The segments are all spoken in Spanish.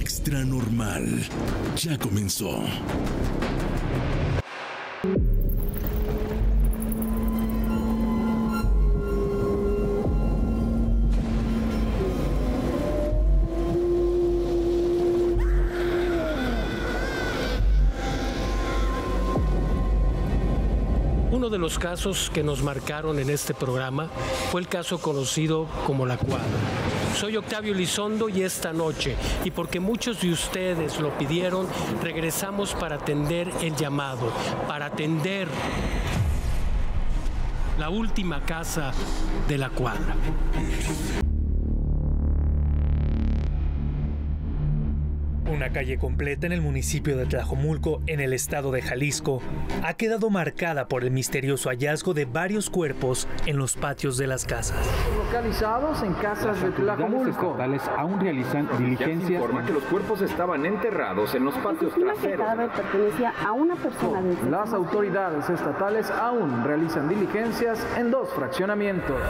Extra normal. Ya comenzó. Uno de los casos que nos marcaron en este programa fue el caso conocido como La Cuadra. Soy Octavio Lizondo y esta noche, y porque muchos de ustedes lo pidieron, regresamos para atender el llamado, para atender la última casa de la cuadra. Una calle completa en el municipio de Tlajomulco, en el estado de Jalisco, ha quedado marcada por el misterioso hallazgo de varios cuerpos en los patios de las casas. Localizados en casas de Tlajomulco. estatales aún realizan diligencias. informa que los cuerpos estaban enterrados en los patios El traseros. pertenecía a una persona del Las autoridades estatales aún realizan diligencias en dos fraccionamientos.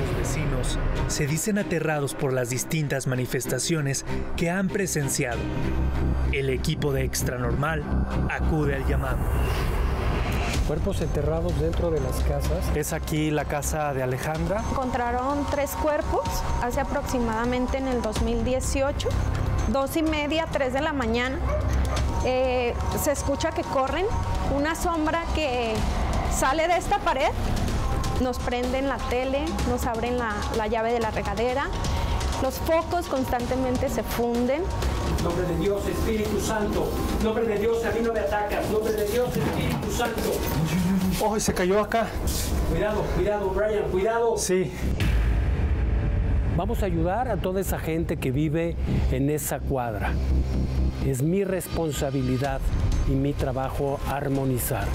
Los vecinos se dicen aterrados por las distintas manifestaciones que han presenciado. El equipo de Extra Normal acude al llamado. Cuerpos enterrados dentro de las casas. Es aquí la casa de Alejandra. Encontraron tres cuerpos hace aproximadamente en el 2018, dos y media, tres de la mañana. Eh, se escucha que corren, una sombra que sale de esta pared, nos prenden la tele, nos abren la, la llave de la regadera, los focos constantemente se funden. Nombre de Dios, Espíritu Santo. Nombre de Dios, a mí no me atacas. Nombre de Dios, Espíritu Santo. ¡Oh, se cayó acá! Cuidado, cuidado, Brian, cuidado. Sí. Vamos a ayudar a toda esa gente que vive en esa cuadra. Es mi responsabilidad y mi trabajo armonizar.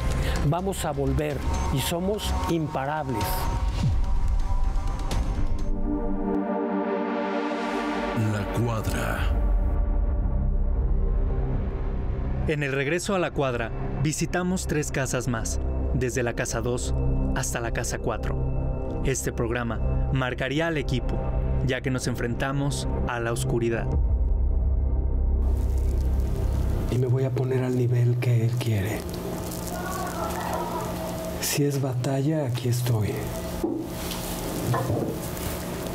Vamos a volver y somos imparables. La cuadra. En el regreso a la cuadra, visitamos tres casas más, desde la casa 2 hasta la casa 4. Este programa marcaría al equipo, ya que nos enfrentamos a la oscuridad. y me voy a poner al nivel que Él quiere. Si es batalla, aquí estoy.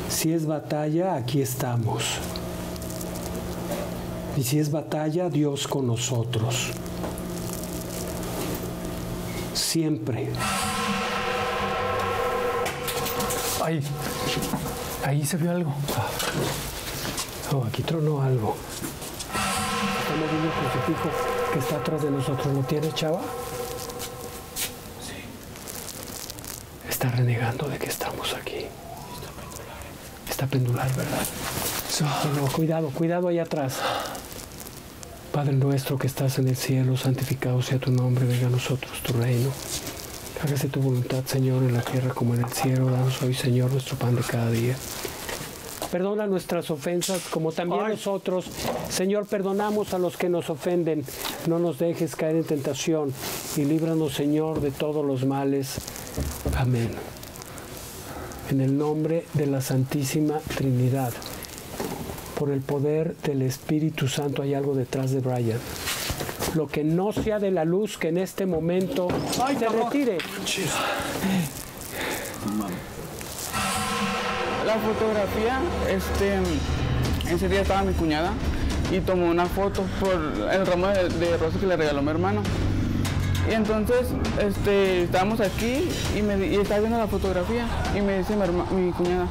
Si es batalla, aquí estamos. Y si es batalla, Dios con nosotros. Siempre. Ahí, ahí se vio algo. Oh, aquí tronó algo. Estamos viendo el crucifijo que está atrás de nosotros. ¿Lo tiene, chava? Sí. Está renegando de que estamos aquí. Está pendular, ¿verdad? No, cuidado, cuidado ahí atrás. Padre nuestro que estás en el cielo, santificado sea tu nombre, venga a nosotros tu reino. Hágase tu voluntad, Señor, en la tierra como en el cielo. Danos hoy, Señor, nuestro pan de cada día. Perdona nuestras ofensas como también nosotros. Señor, perdonamos a los que nos ofenden. No nos dejes caer en tentación y líbranos, Señor, de todos los males. Amén. En el nombre de la Santísima Trinidad, por el poder del Espíritu Santo, hay algo detrás de Brian. Lo que no sea de la luz que en este momento se retire. La fotografía, este, ese día estaba mi cuñada y tomó una foto por el ramo de, de rosas que le regaló mi hermano. Y entonces este, estábamos aquí y, me, y estaba viendo la fotografía y me dice mi, herma- mi cuñada,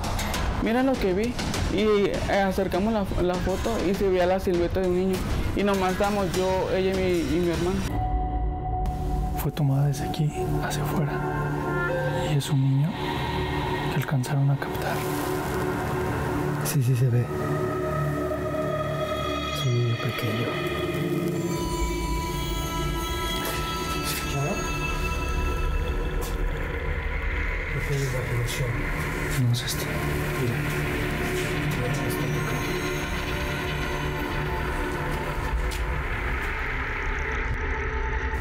mira lo que vi. Y eh, acercamos la, la foto y se veía la silueta de un niño. Y nomás estábamos yo, ella y mi, y mi hermano. Fue tomada desde aquí hacia afuera. Y es un niño que alcanzaron a captar. Sí, sí se ve. Es un niño pequeño. No es este.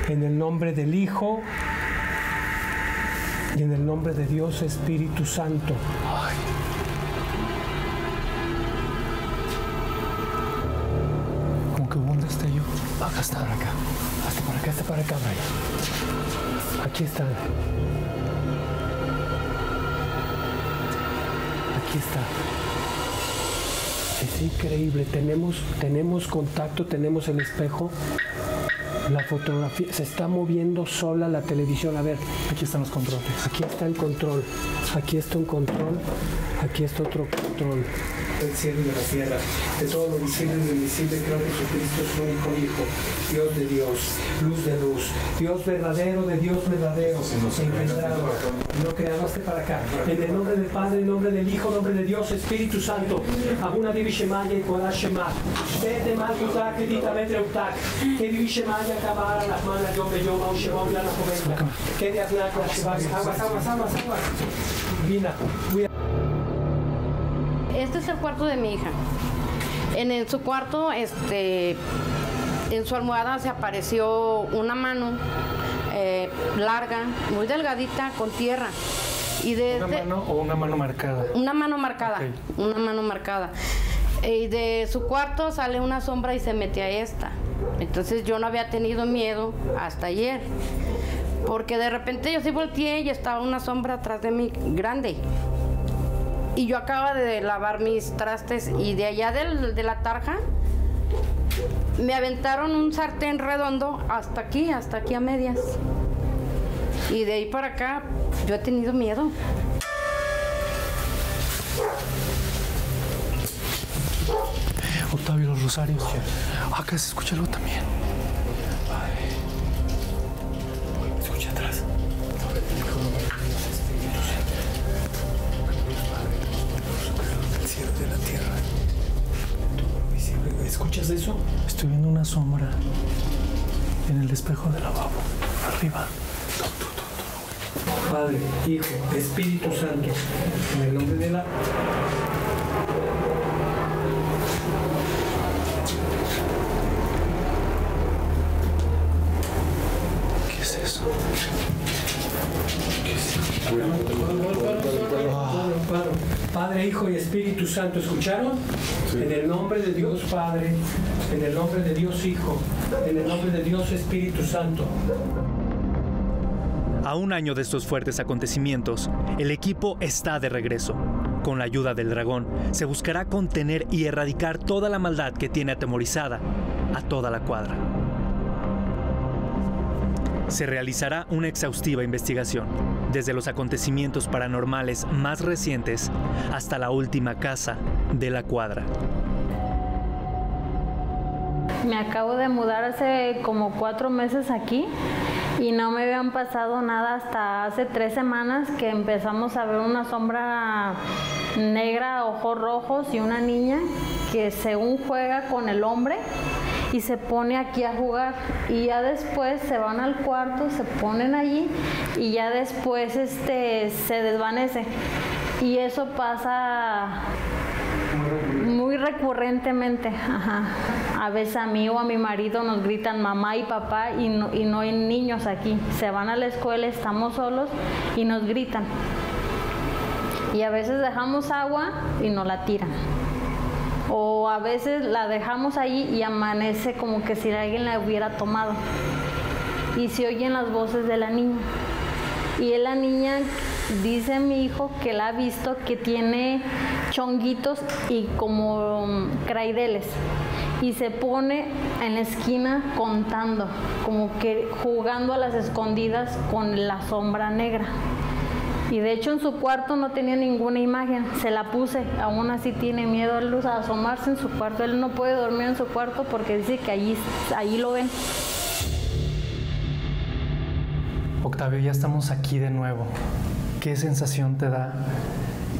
En el nombre del Hijo y en el nombre de Dios Espíritu Santo. Acá está. Para acá. Hasta para acá, hasta para acá, Brian. Aquí están. Aquí está. Es increíble. Tenemos, tenemos contacto, tenemos el espejo. La fotografía se está moviendo sola la televisión. A ver, aquí están los controles. Aquí está el control. Aquí está un control. Aquí está otro control del cielo y de la tierra, de todo lo visible y lo invisible, creo que Jesucristo es su único Hijo, Dios de Dios, luz de luz, Dios verdadero de Dios verdadero, engendrado, no creado este para acá. En el nombre del Padre, en el nombre del Hijo, en el nombre de Dios, Espíritu Santo, Abuna Divishemaya y Kola Shema, Malkutak, Utak, que Divishemaya Kabara, las manas, yo me llamo, Shemón, la Joventa, que de Aznak, la Shebas, aguas, aguas, aguas, aguas. Vina, este es el cuarto de mi hija. En, en, su cuarto, este, en su almohada se apareció una mano eh, larga, muy delgadita, con tierra. Y de ¿Una mano o una mano marcada? Una mano marcada, okay. una mano marcada. Y de su cuarto sale una sombra y se mete a esta. Entonces yo no había tenido miedo hasta ayer. Porque de repente yo sí volteé y estaba una sombra atrás de mí grande y yo acaba de lavar mis trastes y de allá de la tarja me aventaron un sartén redondo hasta aquí, hasta aquí a medias. Y de ahí para acá yo he tenido miedo. Octavio, los rosarios. Acá se escucha algo también. ¿Escuchas eso? Estoy viendo una sombra en el espejo del lavabo. Arriba. Padre, Hijo, Espíritu Santo, en el nombre de la ¿Qué es eso? ¿Qué es eso? Padre, Hijo y Espíritu Santo, ¿escucharon? Sí. En el nombre de Dios Padre, en el nombre de Dios Hijo, en el nombre de Dios Espíritu Santo. A un año de estos fuertes acontecimientos, el equipo está de regreso. Con la ayuda del dragón, se buscará contener y erradicar toda la maldad que tiene atemorizada a toda la cuadra. Se realizará una exhaustiva investigación, desde los acontecimientos paranormales más recientes hasta la última casa de la cuadra. Me acabo de mudar hace como cuatro meses aquí y no me habían pasado nada hasta hace tres semanas que empezamos a ver una sombra negra, ojos rojos y una niña que según juega con el hombre y se pone aquí a jugar y ya después se van al cuarto, se ponen allí y ya después este se desvanece y eso pasa muy recurrentemente. Ajá. A veces a mí o a mi marido nos gritan mamá y papá y no, y no hay niños aquí. Se van a la escuela, estamos solos y nos gritan. Y a veces dejamos agua y nos la tiran. A veces la dejamos ahí y amanece como que si alguien la hubiera tomado. Y se oyen las voces de la niña. Y la niña dice mi hijo que la ha visto que tiene chonguitos y como craideles y se pone en la esquina contando, como que jugando a las escondidas con la sombra negra. Y de hecho en su cuarto no tenía ninguna imagen, se la puse, aún así tiene miedo a luz a asomarse en su cuarto, él no puede dormir en su cuarto porque dice que allí, allí lo ven. Octavio, ya estamos aquí de nuevo. ¿Qué sensación te da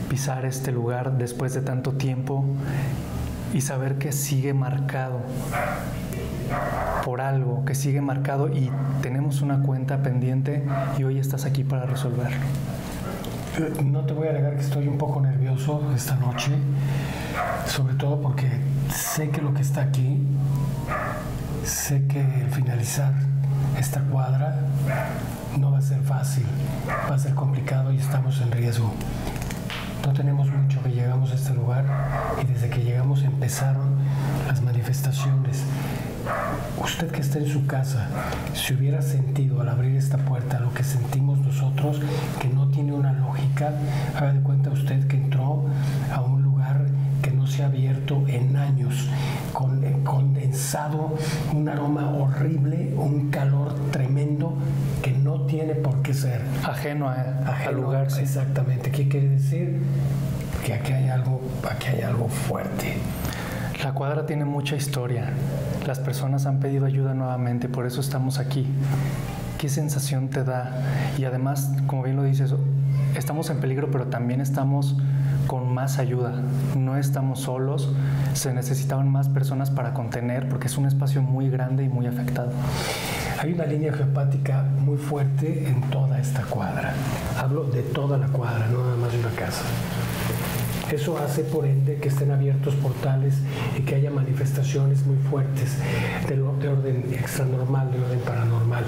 pisar este lugar después de tanto tiempo y saber que sigue marcado por algo, que sigue marcado y tenemos una cuenta pendiente y hoy estás aquí para resolverlo? No te voy a negar que estoy un poco nervioso esta noche, sobre todo porque sé que lo que está aquí, sé que finalizar esta cuadra no va a ser fácil, va a ser complicado y estamos en riesgo. No tenemos mucho que llegamos a este lugar y desde que llegamos empezaron las manifestaciones. Usted que está en su casa, si hubiera sentido al abrir esta puerta lo que sentimos nosotros, que no tiene una lógica, haga de cuenta usted que entró a un lugar que no se ha abierto en años, con eh, condensado, un aroma horrible, un calor tremendo que no tiene por qué ser. Ajeno, a, Ajeno, al lugar. sí. Exactamente. ¿Qué quiere decir? Que aquí hay algo, aquí hay algo fuerte. La cuadra tiene mucha historia. Las personas han pedido ayuda nuevamente, por eso estamos aquí. ¿Qué sensación te da? Y además, como bien lo dices, estamos en peligro, pero también estamos con más ayuda. No estamos solos, se necesitaban más personas para contener, porque es un espacio muy grande y muy afectado. Hay una línea geopática muy fuerte en toda esta cuadra. Hablo de toda la cuadra, no nada más de una casa. Eso hace, por ende, que estén abiertos portales y que haya manifestaciones muy fuertes de, lo- de orden extranormal, de orden paranormal.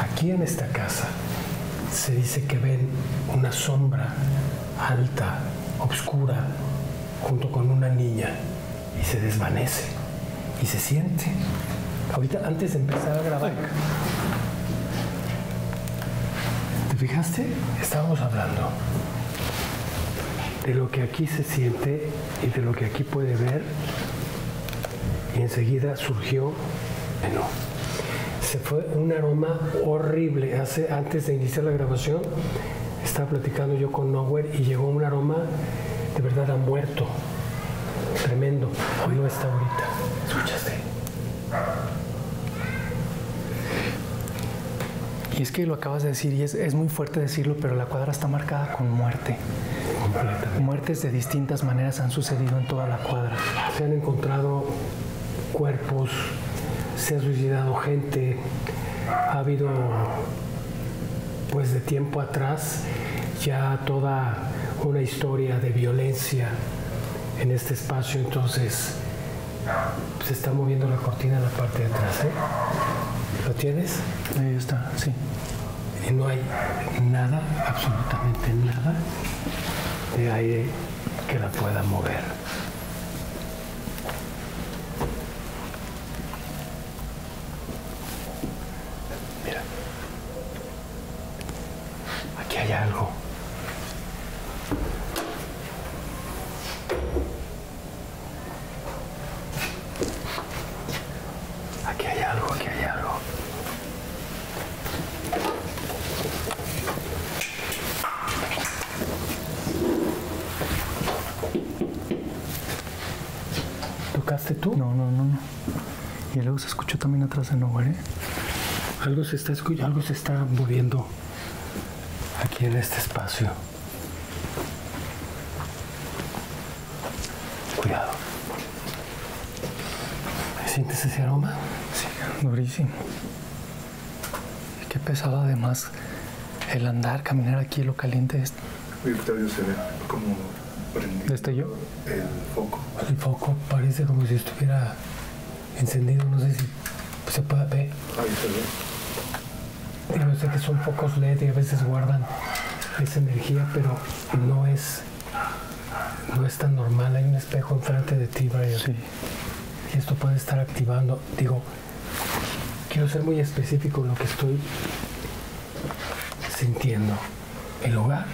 Aquí en esta casa se dice que ven una sombra alta, oscura, junto con una niña y se desvanece y se siente. Ahorita, antes de empezar a grabar, ¿te fijaste? Estábamos hablando de lo que aquí se siente y de lo que aquí puede ver y enseguida surgió, bueno, se fue un aroma horrible. Hace, antes de iniciar la grabación estaba platicando yo con Nowhere y llegó un aroma de verdad a muerto, tremendo. Hoy no está ahorita. ¿Escuchaste? Y es que lo acabas de decir, y es, es muy fuerte decirlo, pero la cuadra está marcada con muerte. Muertes de distintas maneras han sucedido en toda la cuadra. Se han encontrado cuerpos, se ha suicidado gente, ha habido, pues de tiempo atrás, ya toda una historia de violencia en este espacio, entonces se está moviendo la cortina en la parte de atrás, ¿eh? ¿Lo tienes? Ahí está, sí. Y no hay nada, absolutamente nada de aire que la pueda mover. Mira. Aquí hay algo. Aquí hay algo, aquí hay algo. ¿Tocaste tú? No, no, no, no. Y luego se Nowhere, ¿eh? Algo se está algo se está moviendo aquí en este espacio. Cuidado. ¿Sientes ese aroma? Sí, durísimo. Y qué pesado además el andar, caminar aquí, lo caliente es. Octavio, se ve como el foco. El foco parece como si estuviera encendido, no sé si se puede ver. Ahí se ve. Yo sé que son focos LED y a veces guardan esa energía, pero no es no es tan normal. Hay un espejo enfrente de ti, Brian. Sí. Y esto puede estar activando. Digo, quiero ser muy específico en lo que estoy sintiendo. El hogar.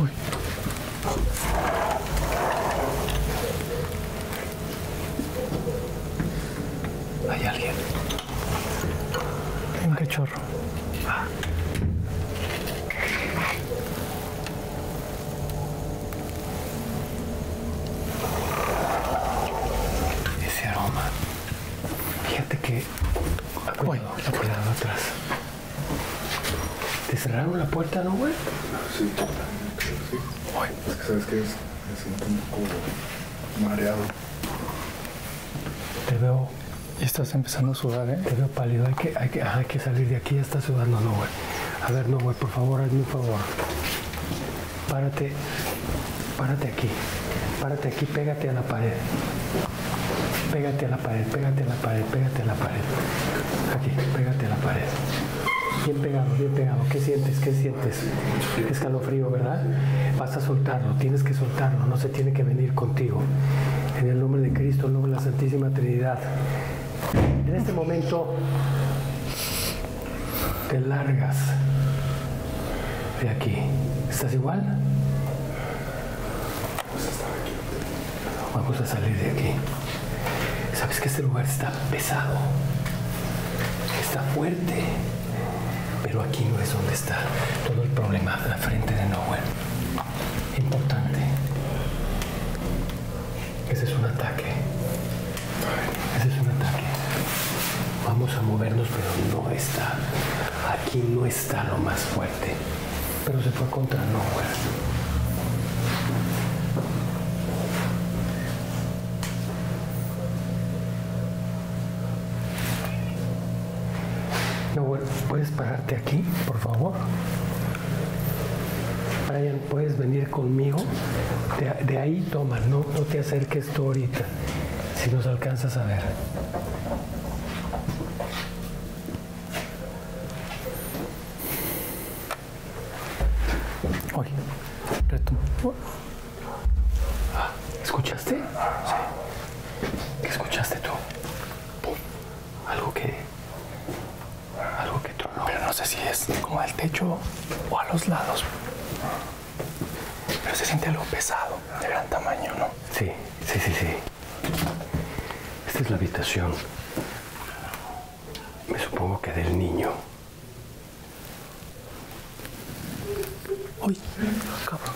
Uy. Hay alguien. Hay un cachorro. Ese aroma. Fíjate que. ah, Cuidado, cuidado atrás. ¿Te cerraron la puerta, no, güey? Sí, creo que sí. Es que sabes que es, me siento un poco mareado. Te veo, Y estás empezando a sudar, ¿eh? te veo pálido. Hay que, hay que, hay que salir de aquí. Ya está sudando, no, güey. A ver, no, güey, por favor, hazme un favor. Párate. Párate aquí. Párate aquí, pégate a la pared. Pégate a la pared, pégate a la pared, pégate a la pared. Aquí, pégate a la pared. Bien pegado, bien pegado. ¿Qué sientes? ¿Qué sientes? Escalofrío, ¿verdad? Vas a soltarlo, tienes que soltarlo, no se tiene que venir contigo. En el nombre de Cristo, en el nombre de la Santísima Trinidad. Este momento te largas de aquí. ¿Estás igual? Vamos a salir de aquí. Sabes que este lugar está pesado, está fuerte, pero aquí no es donde está todo el problema, la frente de Nowhere. Importante. Ese es un ataque. Vamos a movernos, pero no está. Aquí no está lo más fuerte. Pero se fue contra Nowhere. No, ¿puedes pararte aquí, por favor? Brian, ¿puedes venir conmigo? De, de ahí toma, no, no te acerques tú ahorita, si nos alcanzas a ver. Oye, retum- Ah, ¿Escuchaste? Sí. ¿Qué escuchaste tú? Pum. Algo que algo que tronó. Pero no sé si es como al techo o a los lados. Pero se siente algo pesado, de gran tamaño, ¿no? Sí, sí, sí, sí. Esta es la habitación. Me supongo que del niño. Uy, cabrón.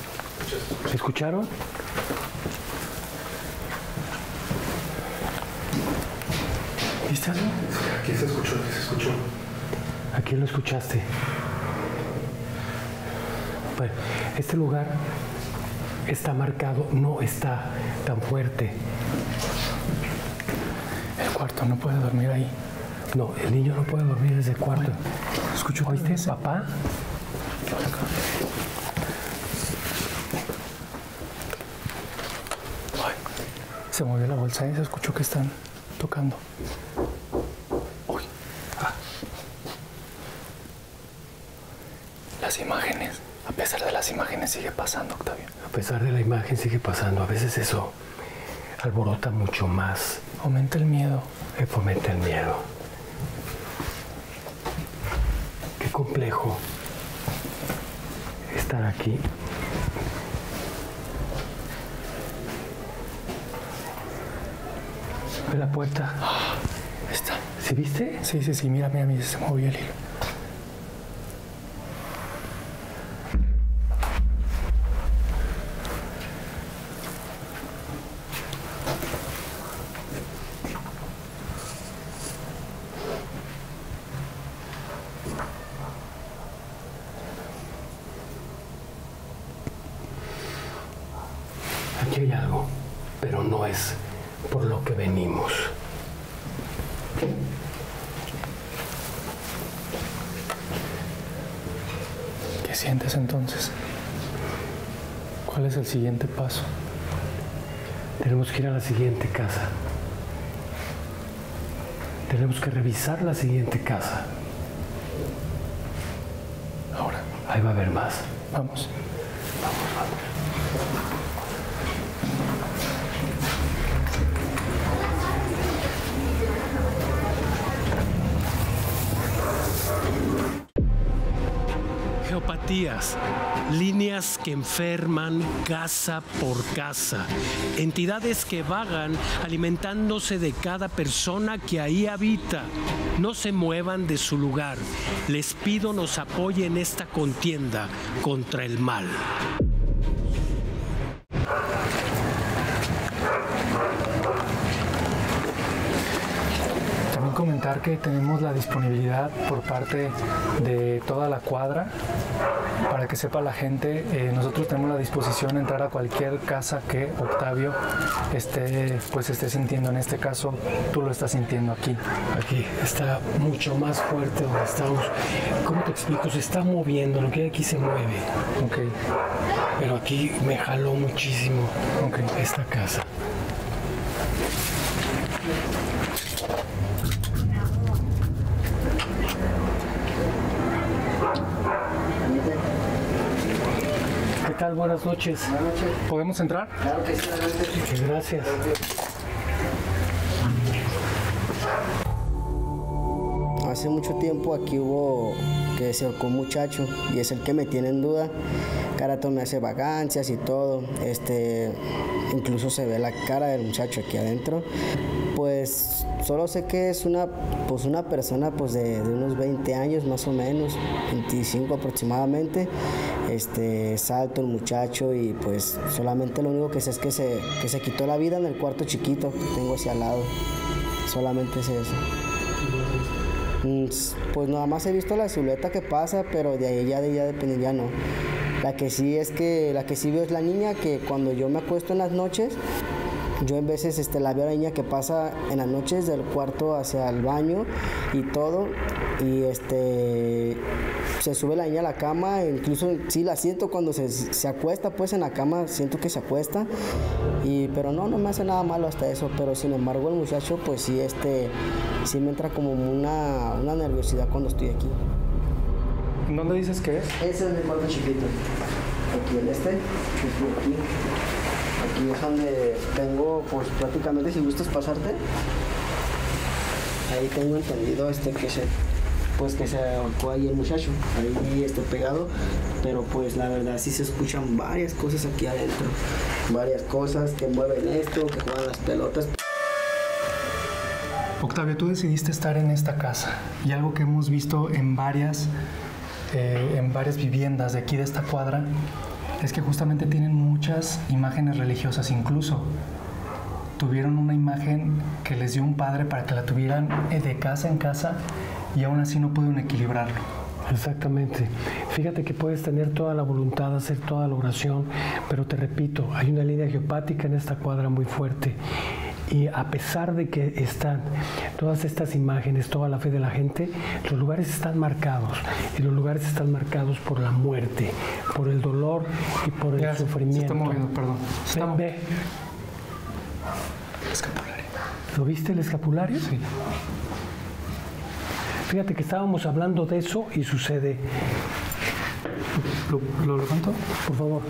¿Escucharon? ¿Viste algo? Aquí se escuchó, aquí se escuchó. ¿A quién lo escuchaste? Bueno, este lugar está marcado, no está tan fuerte. El cuarto no puede dormir ahí. No, el niño no puede dormir en ese cuarto. ¿Escuchó? ¿Oíste, papá? Ay, se movió la bolsa y se escuchó que están tocando. Uy. Ah. Las imágenes. A pesar de las imágenes sigue pasando, Octavio. A pesar de la imagen sigue pasando. A veces eso alborota mucho más. Aumenta el miedo. Eh, fomenta el miedo. Qué complejo estar aquí. Ve la puerta. Está. ¿Sí viste? Sí, sí, sí. Mira, mira, mira. Se movió el hilo. Aquí hay algo, pero no es por lo que venimos. ¿Qué sientes entonces? ¿Cuál es el siguiente paso? Tenemos que ir a la siguiente casa. Tenemos que revisar la siguiente casa. Ahora. Ahí va a haber más. Vamos. Vamos, vamos. Líneas que enferman casa por casa, entidades que vagan alimentándose de cada persona que ahí habita. No se muevan de su lugar. Les pido nos apoyen en esta contienda contra el mal. También comentar que tenemos la disponibilidad por parte de toda la cuadra para que sepa la gente, eh, nosotros tenemos la disposición de entrar a cualquier casa que Octavio esté, pues esté sintiendo. En este caso, tú lo estás sintiendo aquí. Aquí está mucho más fuerte donde estamos. ¿Cómo te explico? Se está moviendo, lo que hay aquí se mueve. Ok. Pero aquí me jaló muchísimo esta casa. ¿Qué Buenas noches. Buenas noches. ¿Podemos entrar? Gracias. Hace mucho tiempo aquí hubo que se ahorcó un muchacho y es el que me tiene en duda. Carato me hace vacancias y todo. Este, incluso se ve la cara del muchacho aquí adentro. Pues solo sé que es una, pues una persona pues de, de unos 20 años más o menos, 25 aproximadamente. Este, es el muchacho y pues solamente lo único que sé es que se, que se quitó la vida en el cuarto chiquito que tengo hacia al lado. Solamente es eso. Mm, Pues nada más he visto la silueta que pasa, pero de ahí ya de ella depende, ya no. La que sí es que, la que sí veo es la niña que cuando yo me acuesto en las noches, yo en veces este, la veo a la niña que pasa en las noches del cuarto hacia el baño y todo, y este se sube la niña a la cama, incluso sí la siento cuando se, se acuesta pues en la cama, siento que se acuesta, y, pero no, no me hace nada malo hasta eso, pero sin embargo el muchacho pues sí, este, sí me entra como una, una nerviosidad cuando estoy aquí. ¿Dónde dices que es? Ese es mi cuarto chiquito. Aquí en este, aquí, aquí. Aquí es donde tengo, pues prácticamente, si gustas pasarte, ahí tengo entendido este que se, pues que se ahorcó ahí el muchacho, ahí este pegado, pero pues la verdad sí se escuchan varias cosas aquí adentro, varias cosas que mueven esto, que juegan las pelotas. Octavio, tú decidiste estar en esta casa y algo que hemos visto en varias, eh, en varias viviendas de aquí de esta cuadra es que justamente tienen muchas imágenes religiosas, incluso tuvieron una imagen que les dio un padre para que la tuvieran eh, de casa en casa y aún así no pudieron equilibrarlo. Exactamente. Fíjate que puedes tener toda la voluntad hacer toda la oración, pero te repito, hay una línea geopática en esta cuadra muy fuerte. Y a pesar de que están todas estas imágenes, toda la fe de la gente, los lugares están marcados. Y los lugares están marcados por la muerte, por el dolor y por el Ya, se sufrimiento. está moviendo, perdón. Se está Ve, ve. Escapulario. ¿Lo viste el escapulario? Sí. Fíjate que estábamos hablando de eso y sucede. ¿Lo, lo levanto? Por favor.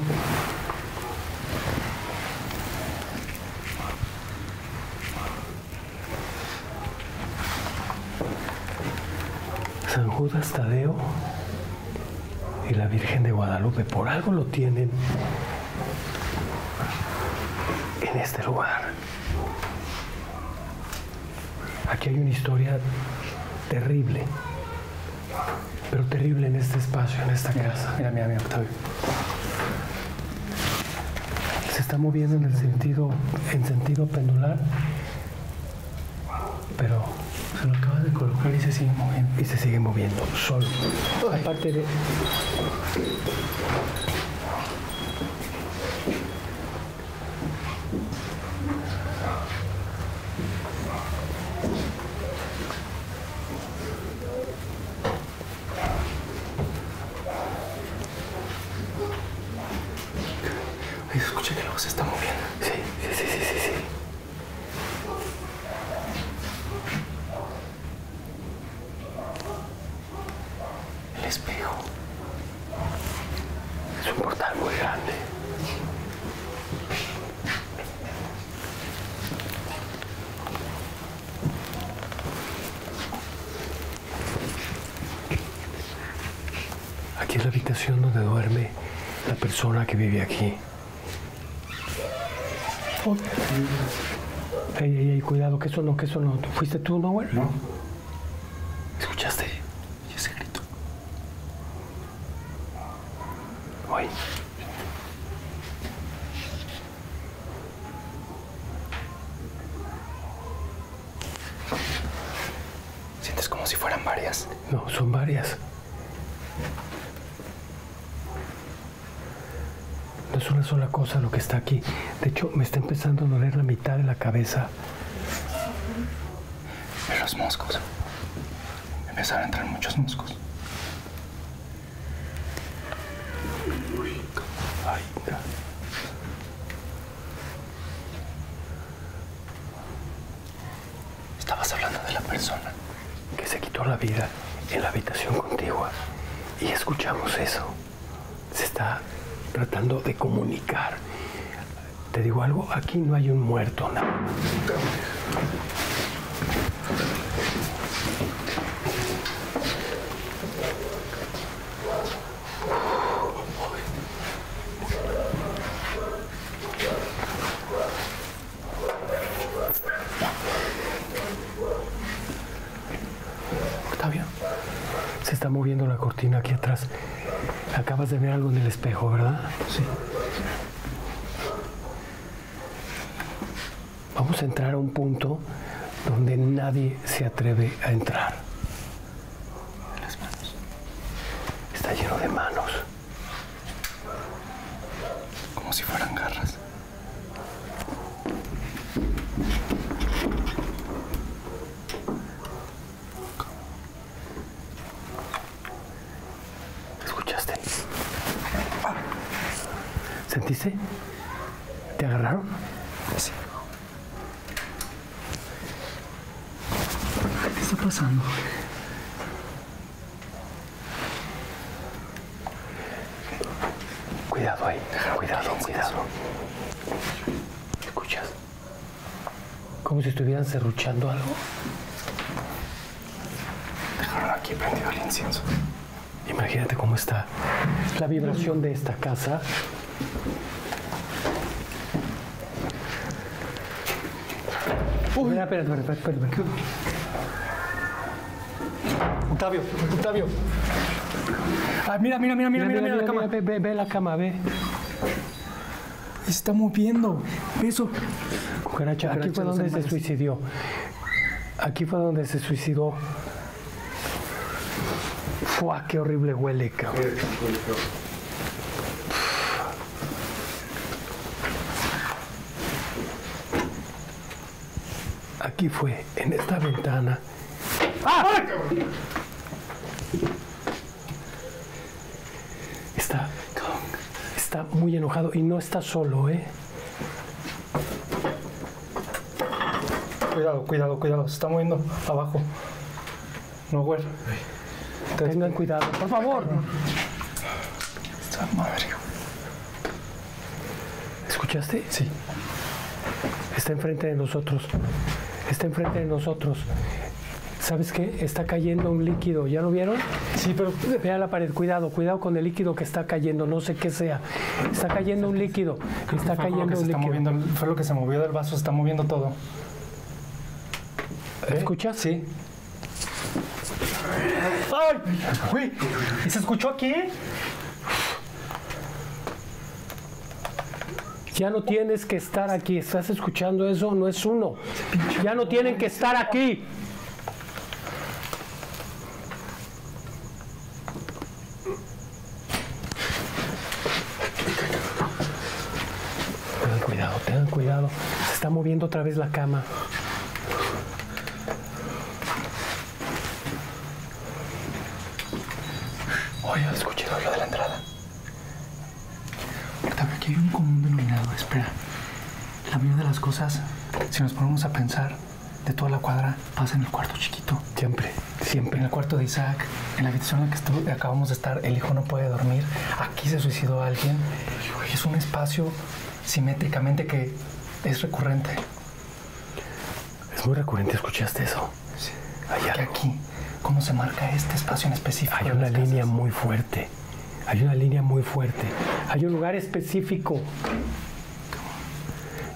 San Judas Tadeo y la Virgen de Guadalupe, por algo lo tienen en este lugar. Aquí hay una historia terrible, pero terrible en este espacio, en esta casa. Mira, mira, mira, Octavio. Se está moviendo en el sentido, en sentido pendular, pero se lo acaba de colocar y se sigue moviendo. Y se sigue moviendo, solo. Aparte de. Ay, se escucha que luego se está moviendo. Sí, sí, sí, sí, sí. sí. El espejo. Es un portal muy grande. Aquí es la habitación donde duerme la persona que vive aquí. Ey, ey, ey, cuidado, que eso no, que eso no. ¿Fuiste tú, Noel? No. ¿Escuchaste? Y ese grito. Oye. Sientes como si fueran varias. No, son varias. No es una sola cosa lo que está aquí. De hecho, me está empezando a doler la mitad de la cabeza. Los moscos. Empezaron a entrar muchos moscos. Ay, ya. vida en la habitación contigua y escuchamos eso. Se está tratando de comunicar. Te digo algo, aquí no hay un muerto, nada. Octavio, se está moviendo la cortina aquí atrás. Acabas de ver algo en el espejo, ¿verdad? Sí. Vamos a entrar a un punto donde nadie se atreve a entrar. Las manos. Está lleno de manos. Como si fueran garras. ¿Escuchaste? ¿Sentiste? ¿Te agarraron? Sí. ¿Qué está pasando? Cuidado ahí, cuidado, cuidado. ¿Escuchas? Como si estuvieran serruchando algo. Dejaron aquí prendido el incienso. Imagínate cómo está la vibración de esta casa. Espera, espera, espera, espera, espera, espera. Octavio, Octavio. Ah, mira, mira, mira, mira, mira, mira, la cama. Ve, ve, ve la cama, ve. Se está moviendo. Eso. Cucaracha, aquí fue donde se suicidó. Aquí fue donde se suicidó. Fua, qué horrible huele, cabrón. Aquí fue, en esta ventana. ¡Ah! Está, está muy enojado y no está solo, ¿eh? Cuidado, cuidado, cuidado. Se está moviendo abajo. No, güey. Tengan cuidado, por favor. Esta madre. ¿Escuchaste? Sí. Está enfrente de nosotros. Está enfrente de nosotros. ¿Sabes qué? Está cayendo un líquido. ¿Ya lo vieron? Sí, pero. Vea la pared. Cuidado, cuidado con el líquido que está cayendo. No sé qué sea. Está cayendo un líquido. Está cayendo un líquido. fue lo que se movió del vaso, se está moviendo todo. ¿Escuchas? Sí. ¡Ay! Güey, ¿y se escuchó aquí? Ya no tienes que estar aquí. ¿Estás escuchando eso? No es uno. Ya no tienen que estar aquí. Tengan cuidado, tengan cuidado. Se está moviendo otra vez la cama. Lo de la entrada. Octavio, aquí hay un común denominador. Espera. La mayoría de las cosas, si nos ponemos a pensar, de toda la cuadra, pasa en el cuarto chiquito. Siempre, siempre. En el cuarto de Isaac, en la habitación en la que acabamos de estar, el hijo no puede dormir. Aquí se suicidó alguien. Es un espacio simétricamente que es recurrente. Es muy recurrente, ¿escuchaste eso? Sí. Hay algo. aquí, ¿cómo se marca este espacio en específico? Hay una línea muy fuerte. Hay una línea muy fuerte. Hay un lugar específico.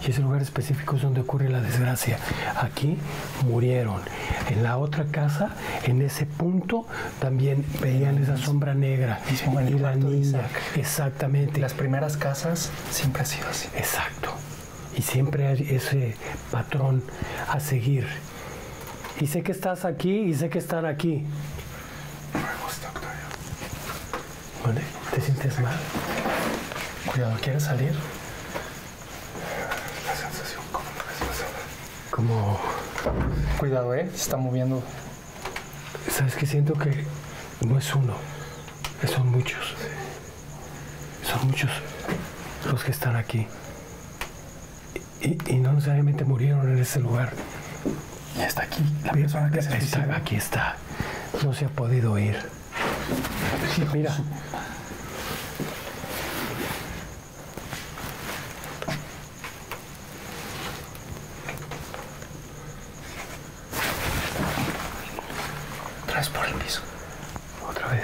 Y ese lugar específico es donde ocurre la desgracia. Aquí murieron. En la otra casa, en ese punto, también veían esa sombra negra. Y la niña. Exactamente. Las primeras casas siempre ha sido así. Exacto. Y siempre hay ese patrón a seguir. Y sé que estás aquí y sé que están aquí. ¿Vale? ¿Te sientes mal? Cuidado, ¿quieres salir? La sensación, ¿cómo lo ves? La. Como, Cuidado, ¿eh? Se está moviendo. ¿sabes qué? Siento que no es uno, son muchos. Son muchos los que están aquí. Y, y no necesariamente murieron en ese lugar. Y está aquí la persona que se aquí está. no se ha podido ir. Mira. Otra vez por el piso. Otra vez.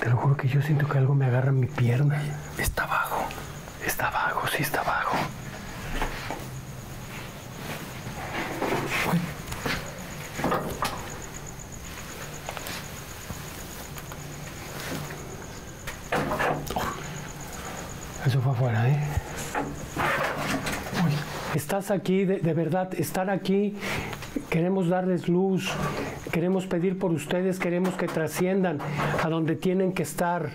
Te lo juro que yo siento que algo me agarra en mi pierna. Está abajo. Está abajo, sí está abajo. Fue afuera, ¿eh? Estás aquí, de, verdad, estar aquí. Queremos darles luz, queremos pedir por ustedes, queremos que trasciendan a donde tienen que estar.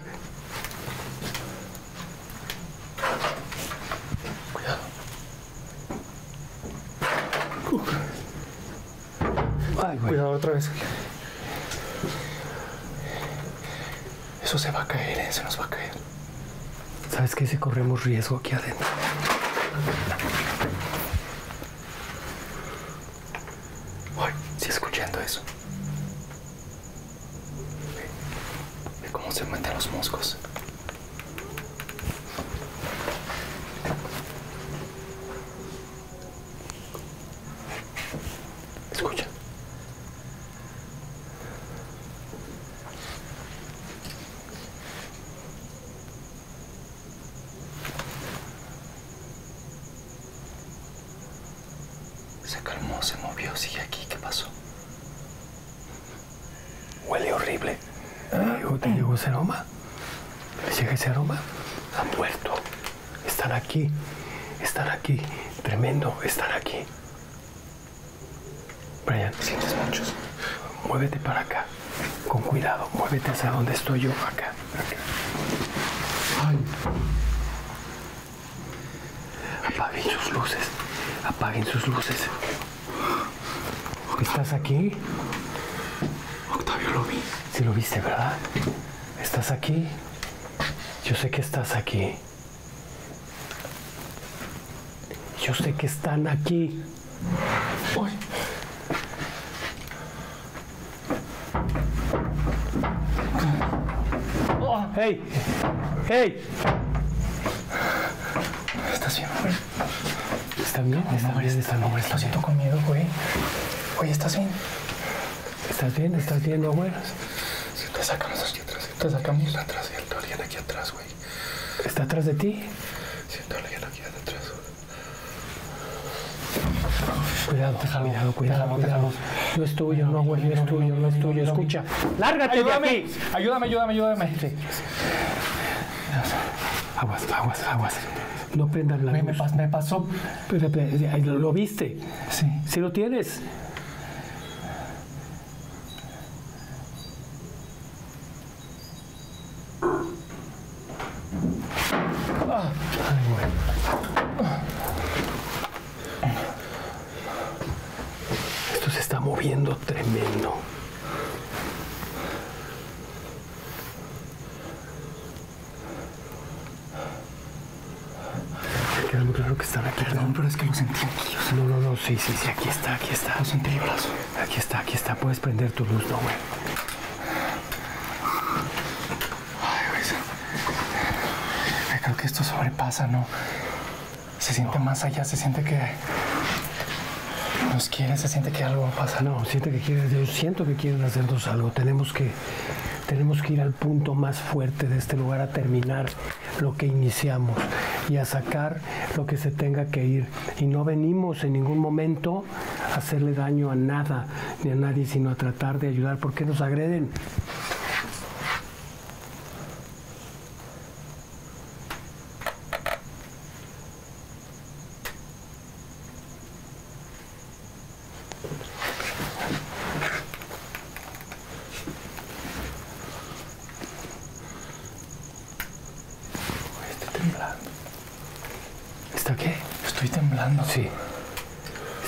Ay, güey. Cuidado otra vez. Eso se va a caer, ¿eh? se nos va a caer. ¿Sabes qué? Si corremos riesgo aquí adentro. Ay, sí escuchando eso. Ve, ve cómo se meten los moscos. Escucha. Se calmó, se movió, sigue aquí. ¿Qué pasó? Huele horrible. ¿Te llegó, te llegó ese aroma? ¿Les llega ese aroma? Han muerto. Están aquí. Están aquí. Tremendo. Están aquí. Brian. Sientes muchos. Muévete para acá. Con cuidado. Muévete yo. Acá. acá. Apaguen sus luces. Apaguen sus luces. ¿Estás aquí? Octavio lo vi. Sí lo viste, ¿verdad? ¿Estás aquí? Yo sé que estás aquí. Yo sé que están aquí. Uy. ¡Hey! ¡Hey! ¿Estás bien, güey? ¿Está bien? ¿Está bien? ¿Está bien? Lo siento con miedo, güey. Oye, ¿estás bien? ¿Estás bien? ¿Estás bien, no mueras? Si te sacamos aquí atrás. Te sacamos atrás. Siento a alguien aquí atrás, güey. ¿Está atrás de ti? Siento a alguien aquí atrás. Cuidado, cuidado, cuidado, cuidado. No es tuyo, no, güey, no es tuyo, no es tuyo. Escucha, lárgate Ayúdame, de aquí. ayúdame, ayúdame, ayúdame. Aguas, aguas, aguas. No prendan la me, luz. pas- me pasó. Ahí ¿Lo, viste? Sí. ¿Sí lo tienes? Ay, güey. Esto se está moviendo tremendo. Me queda muy claro que están aquí. Perdón, pero es que lo sentí aquí. o sea, No, no, no, sí, sí, sí, aquí está, aquí está. Lo sentí el brazo. Aquí está, aquí está. Puedes prender tu luz, no, güey. Ay, güey. Creo que esto sobrepasa, ¿no? Se siente más allá, se siente que nos quieren, se siente que algo pasa. No, siento que quieren, yo siento que quieren hacernos algo. Tenemos que, tenemos que ir al punto más fuerte de este lugar a terminar lo que iniciamos y a sacar lo que se tenga que ir. Y no venimos en ningún momento a hacerle daño a nada ni a nadie, sino a tratar de ayudar. ¿Por qué nos agreden? Estoy temblando. ¿Está qué? Estoy temblando. Sí.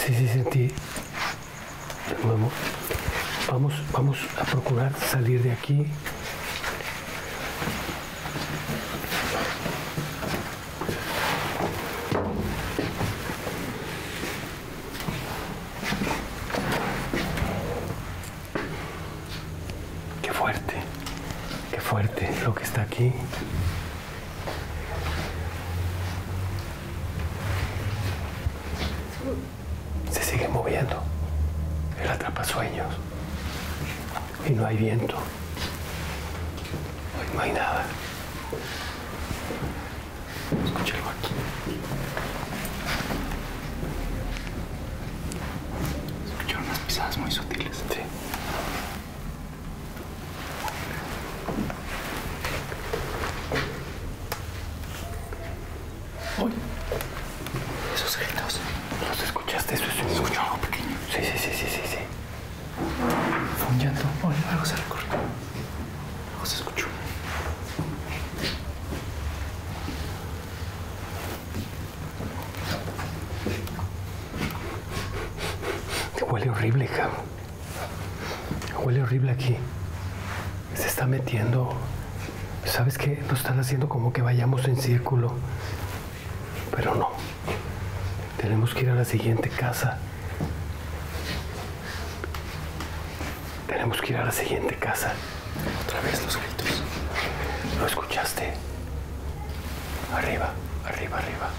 Sí, sí, sentí. De nuevo. Vamos, vamos a procurar aquí. fuerte, qué fuerte lo que está aquí. Se sigue moviendo. Él atrapa sueños. Y no hay viento. No hay nada. Escúchalo aquí. Escucho unas pisadas muy sutiles. Sí. Uy. Esos gritos. ¿Los escuchaste? Eso es un escucho algo pequeño. Sí, sí, sí, sí, sí, sí. Fue un llanto. Oye, algo se recorrió. Algo se escuchó. Huele horrible, cabrón. Huele horrible aquí. Se está metiendo. ¿Sabes qué? Nos están haciendo como que vayamos en círculo. Pero no. Tenemos que ir a la siguiente casa. Tenemos que ir a la siguiente casa. Otra vez los gritos. ¿Lo escuchaste? Arriba, arriba, arriba.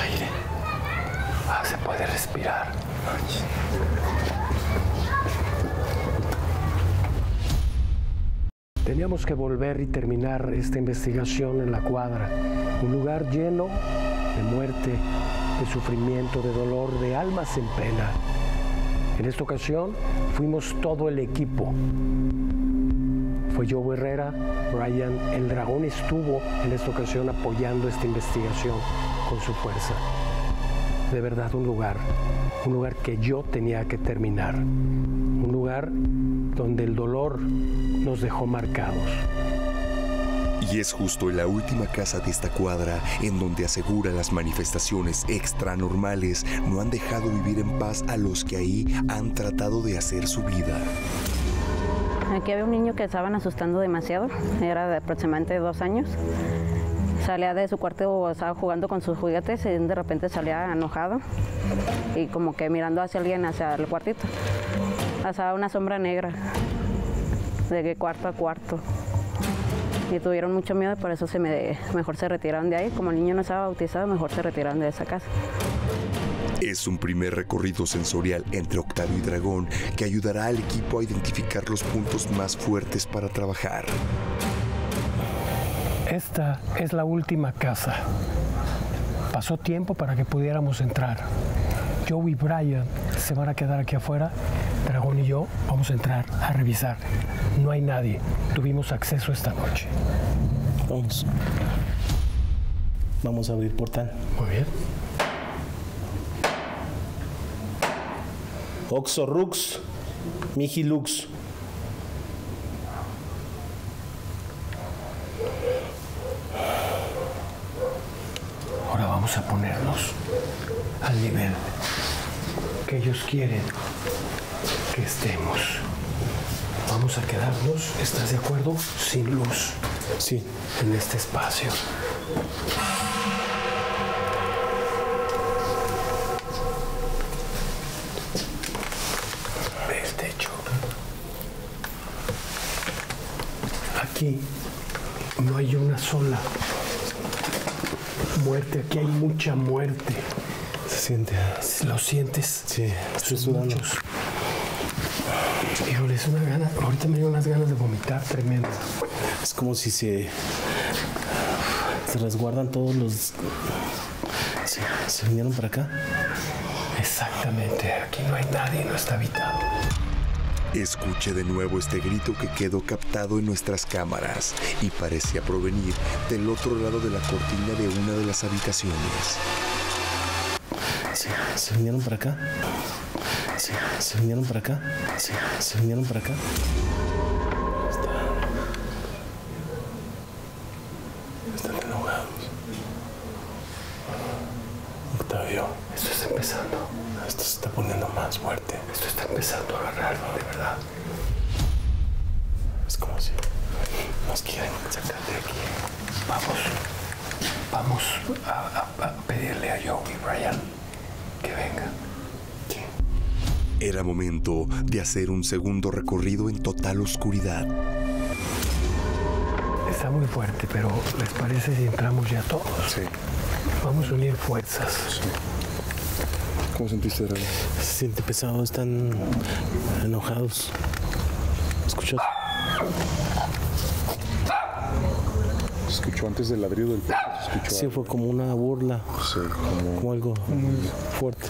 Aire. Ah, se puede respirar. Que volver y terminar esta investigación en la cuadra, un lugar lleno de muerte, de sufrimiento, de dolor, de almas en pena. En esta ocasión fuimos todo el equipo. Fue Joe Herrera, Brian, el dragón estuvo en esta ocasión apoyando esta investigación con su fuerza. De verdad un lugar, un lugar que yo tenía que terminar, un lugar donde el dolor nos dejó marcados. Y es justo en la última casa de esta cuadra en donde asegura las manifestaciones extranormales no han dejado vivir en paz a los que ahí han tratado de hacer su vida. Aquí había un niño que estaban asustando demasiado, era de aproximadamente dos años. Salía de su cuarto, estaba jugando con sus juguetes y de repente salía enojado y como que mirando hacia alguien, hacia el cuartito. Pasaba una sombra negra de cuarto a cuarto. Y tuvieron mucho miedo y por eso se me, mejor se retiraron de ahí. Como el niño no estaba bautizado, mejor se retiraron de esa casa. Es un primer recorrido sensorial entre Octavio y Dragón que ayudará al equipo a identificar los puntos más fuertes para trabajar. Esta es la última casa. Pasó tiempo para que pudiéramos entrar. Joe y Brian se van a quedar aquí afuera. Dragón y yo vamos a entrar a revisar. No hay nadie. Tuvimos acceso esta noche. Vamos. Vamos a abrir portal. Muy bien. Oxorux, Mijilux. Ahora vamos a ponernos al nivel que ellos quieren que estemos. Vamos a quedarnos, ¿estás de acuerdo? Sin luz. Sí. En este espacio. Ve el techo. Aquí no hay una sola muerte, aquí hay mucha muerte. Siente. ¿Lo sientes? Sí, estoy sudando. Muchos. Híjole, es una gana. Ahorita me dio unas ganas de vomitar tremendas. Es como si se. Se resguardan todos los. Se, se vinieron para acá. Exactamente. Aquí no hay nadie, no está habitado. Escuche de nuevo este grito que quedó captado en nuestras cámaras y parecía provenir del otro lado de la cortina de una de las habitaciones. Se, vinieron para acá. Se, se vinieron para acá. Se, se vinieron para acá. Están enojados. Octavio, esto está empezando. Esto se está poniendo más fuerte. Esto está empezando a agarrar, de verdad. Es como si nos quieren sacar de aquí. Vamos. Vamos. A, a- a pedirle a Joey Brian que venga. Era momento de hacer un segundo recorrido en total oscuridad. Está muy fuerte, pero ¿les parece si entramos ya todos? Sí. Vamos a unir fuerzas. ¿Cómo sentiste, Dragón? Se siente pesado, están enojados. ¿Escuchas? Se escuchó antes del ladrido del perro. Sí, fue como una burla. Sí, como... Como algo muy fuerte.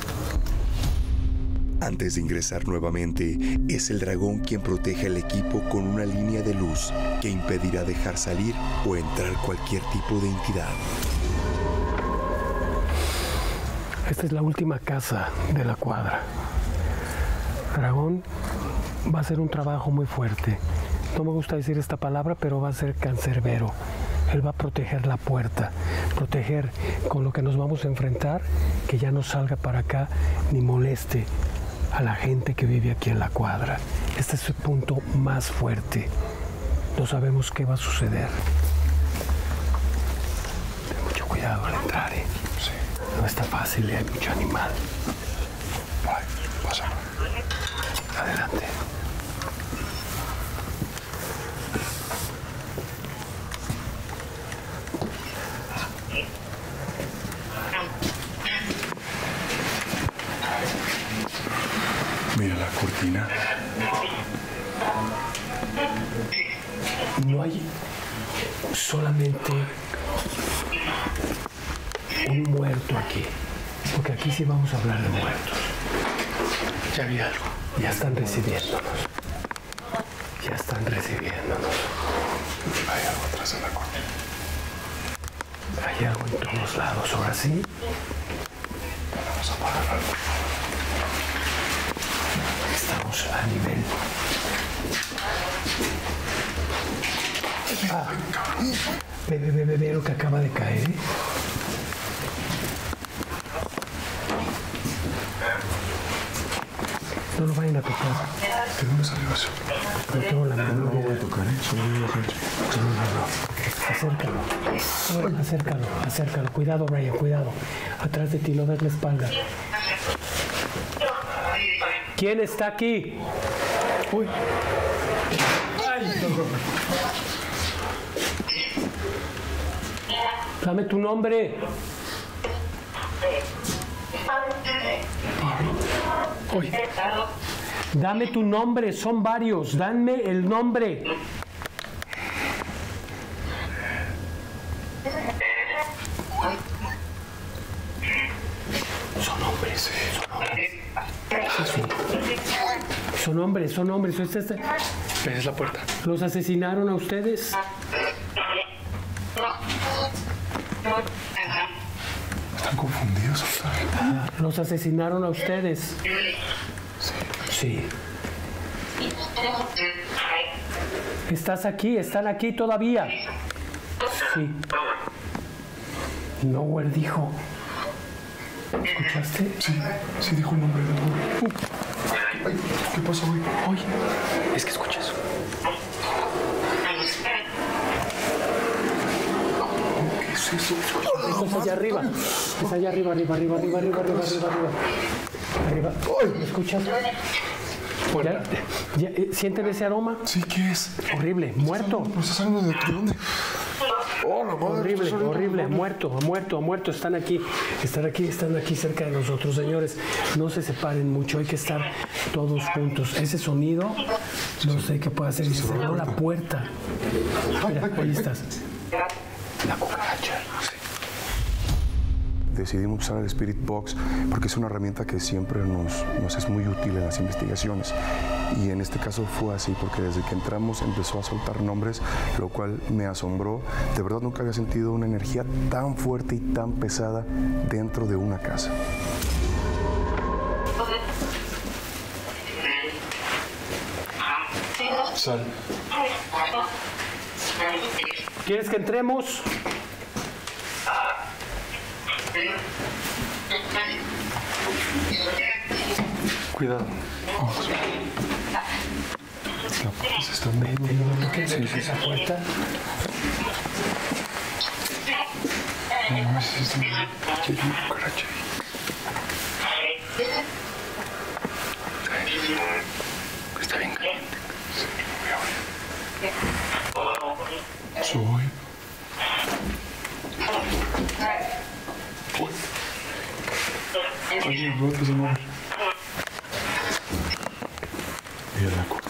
Antes de ingresar nuevamente, es el dragón quien protege al equipo con una línea de luz que impedirá dejar salir o entrar cualquier tipo de entidad. Esta es la última casa de la cuadra. Dragón va a hacer un trabajo muy fuerte. No me gusta decir esta palabra, pero va a ser cancerbero. Él va a proteger la puerta, proteger con lo que nos vamos a enfrentar, que ya no salga para acá ni moleste a la gente que vive aquí en la cuadra. Este es el punto más fuerte. No sabemos qué va a suceder. Ten mucho cuidado al entrar, ¿eh? No está fácil, ¿eh? hay mucho animal. Ay, pasa. Adelante. No hay solamente un muerto aquí, porque aquí sí vamos a hablar de muertos. Ya vi algo. Ya están recibiéndonos. Ya están recibiéndonos. Hay algo atrás de la cortina. Hay algo en todos lados. Ahora sí. Vamos a apagar la luz. Estamos a nivel. Ah, ve, ve, ve, ve, lo que acaba de caer. ¿eh? No lo vayan a tocar. ¿De dónde salió eso? No tengo la menor No lo voy a tocar, ¿eh? Solo voy a dejar. No, no, no. Acércalo. Acércalo, acércalo. Cuidado, Brian, cuidado. Atrás de ti, no des la espalda. ¿Quién está aquí? Uy. Dame tu nombre. Uy. Dame tu nombre, son varios. Dame el nombre. Son hombres, son hombres. Sí, sí. Son hombres. Este, este- Es la puerta. ¿Los asesinaron a ustedes? Están confundidos, Octavio. ¿Los asesinaron a ustedes? Sí. ¿Estás aquí? ¿Están aquí todavía? Sí. Nowhere dijo. ¿Escuchaste? Sí, sí dijo el nombre del hombre. Ay, ¿Qué pasó hoy? Oye, es que escucha eso. ¿Qué es eso? Es allá arriba. Es allá arriba, arriba, arriba, arriba, arriba, arriba, arriba, arriba. Arriba. ¿Me escuchas? ¿Ya, ya, eh, ¿Sienten ese aroma? Sí, ¿qué es? Horrible, muerto. ¿No está saliendo de? ¿Dónde? Oh, la madre. Horrible, horrible, madre. muerto, muerto, muerto. Están aquí, están aquí, están aquí cerca de nosotros, señores. No se separen mucho, hay que estar todos juntos. Ese sonido, no sé qué puede hacer. Y se cerró la puerta. Mira, ahí estás. La cucaracha. Decidimos usar el Spirit Box porque es una herramienta que siempre nos, nos es muy útil en las investigaciones. Y en este caso fue así porque desde que entramos empezó a soltar nombres, lo cual me asombró. De verdad nunca había sentido una energía tan fuerte y tan pesada dentro de una casa. ¿Quieres que entremos? Cuidado. Vamos. La puerta se está moviendo. ¿Qué es esa puerta? No, es cucaracha Está bien caliente. Sí, voy a abrir. Soy. Ay, me voy a empezar a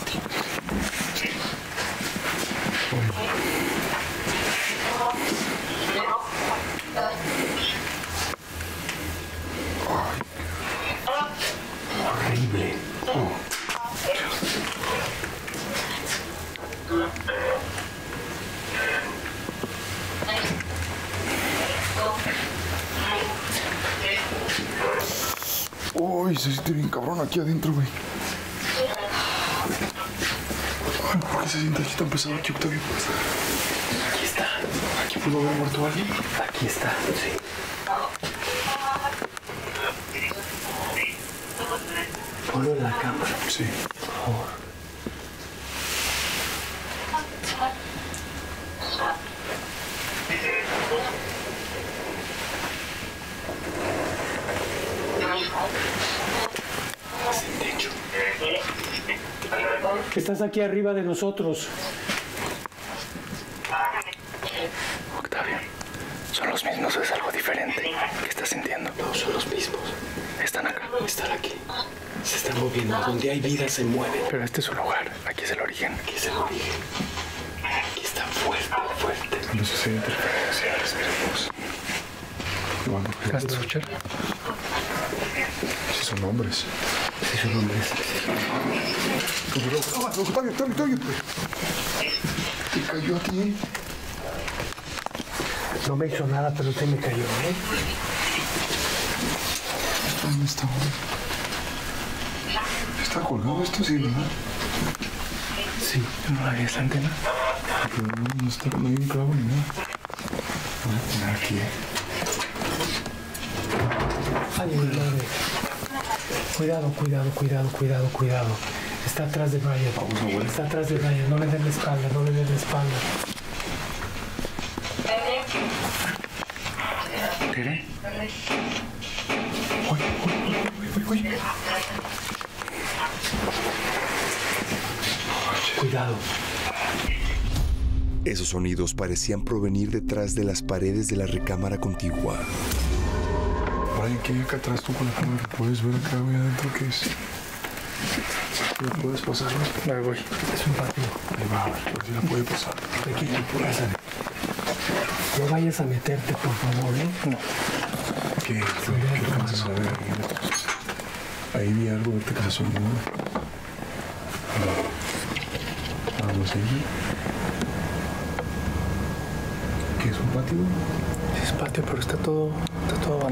se siente bien cabrón aquí adentro, güey. Ay, ¿por qué se siente aquí tan pesado aquí, Octavio? Aquí está. ¿Aquí pudo haber muerto alguien? Aquí está, sí. Ponlo en la cámara. Sí. Por favor. Estás aquí arriba de nosotros. Octavio, son los mismos o es algo diferente. ¿Qué estás sintiendo? No, son los mismos. Están acá. Están aquí. Se están moviendo. Donde hay vida se mueven. Pero este es su lugar. Aquí es el origen. Aquí es el origen. Aquí está fuerte, fuerte. Cuando sucede interferencia, respiramos. Bueno, ¿Vas a escuchar? Sí, son hombres. Sí, son hombres. Octavio, Octavio. Te cayó a ti. No me hizo nada, pero usted me cayó, ¿eh? ¿Dónde está? ¿Está colgado esto, sí, verdad? Sí, no la vi esa antena. Pero no, no está, no hay un clavo ni nada. Voy a poner aquí. Ay, mi madre. Cuidado, cuidado, cuidado, cuidado, cuidado. Está atrás de Brian. Está atrás de Brian. No le den la espalda, no le den la espalda. ¿Tere? Cuidado. Esos sonidos parecían provenir detrás de las paredes de la recámara contigua. Brian, ¿qué hay acá atrás tú con la cámara? ¿Puedes ver acá, güey, adentro qué es? ¿Me puedes pasar? Ahí voy. Es un patio. Ahí va, a ver, si la puede pasar. Aquí. No vayas a meterte, por favor, ¿eh? No. ¿Qué? ¿Qué alcanzas a ver? Ahí vi algo ahorita que se asomó. Vamos ahí. ¿Qué es un patio? Sí, es patio, pero está todo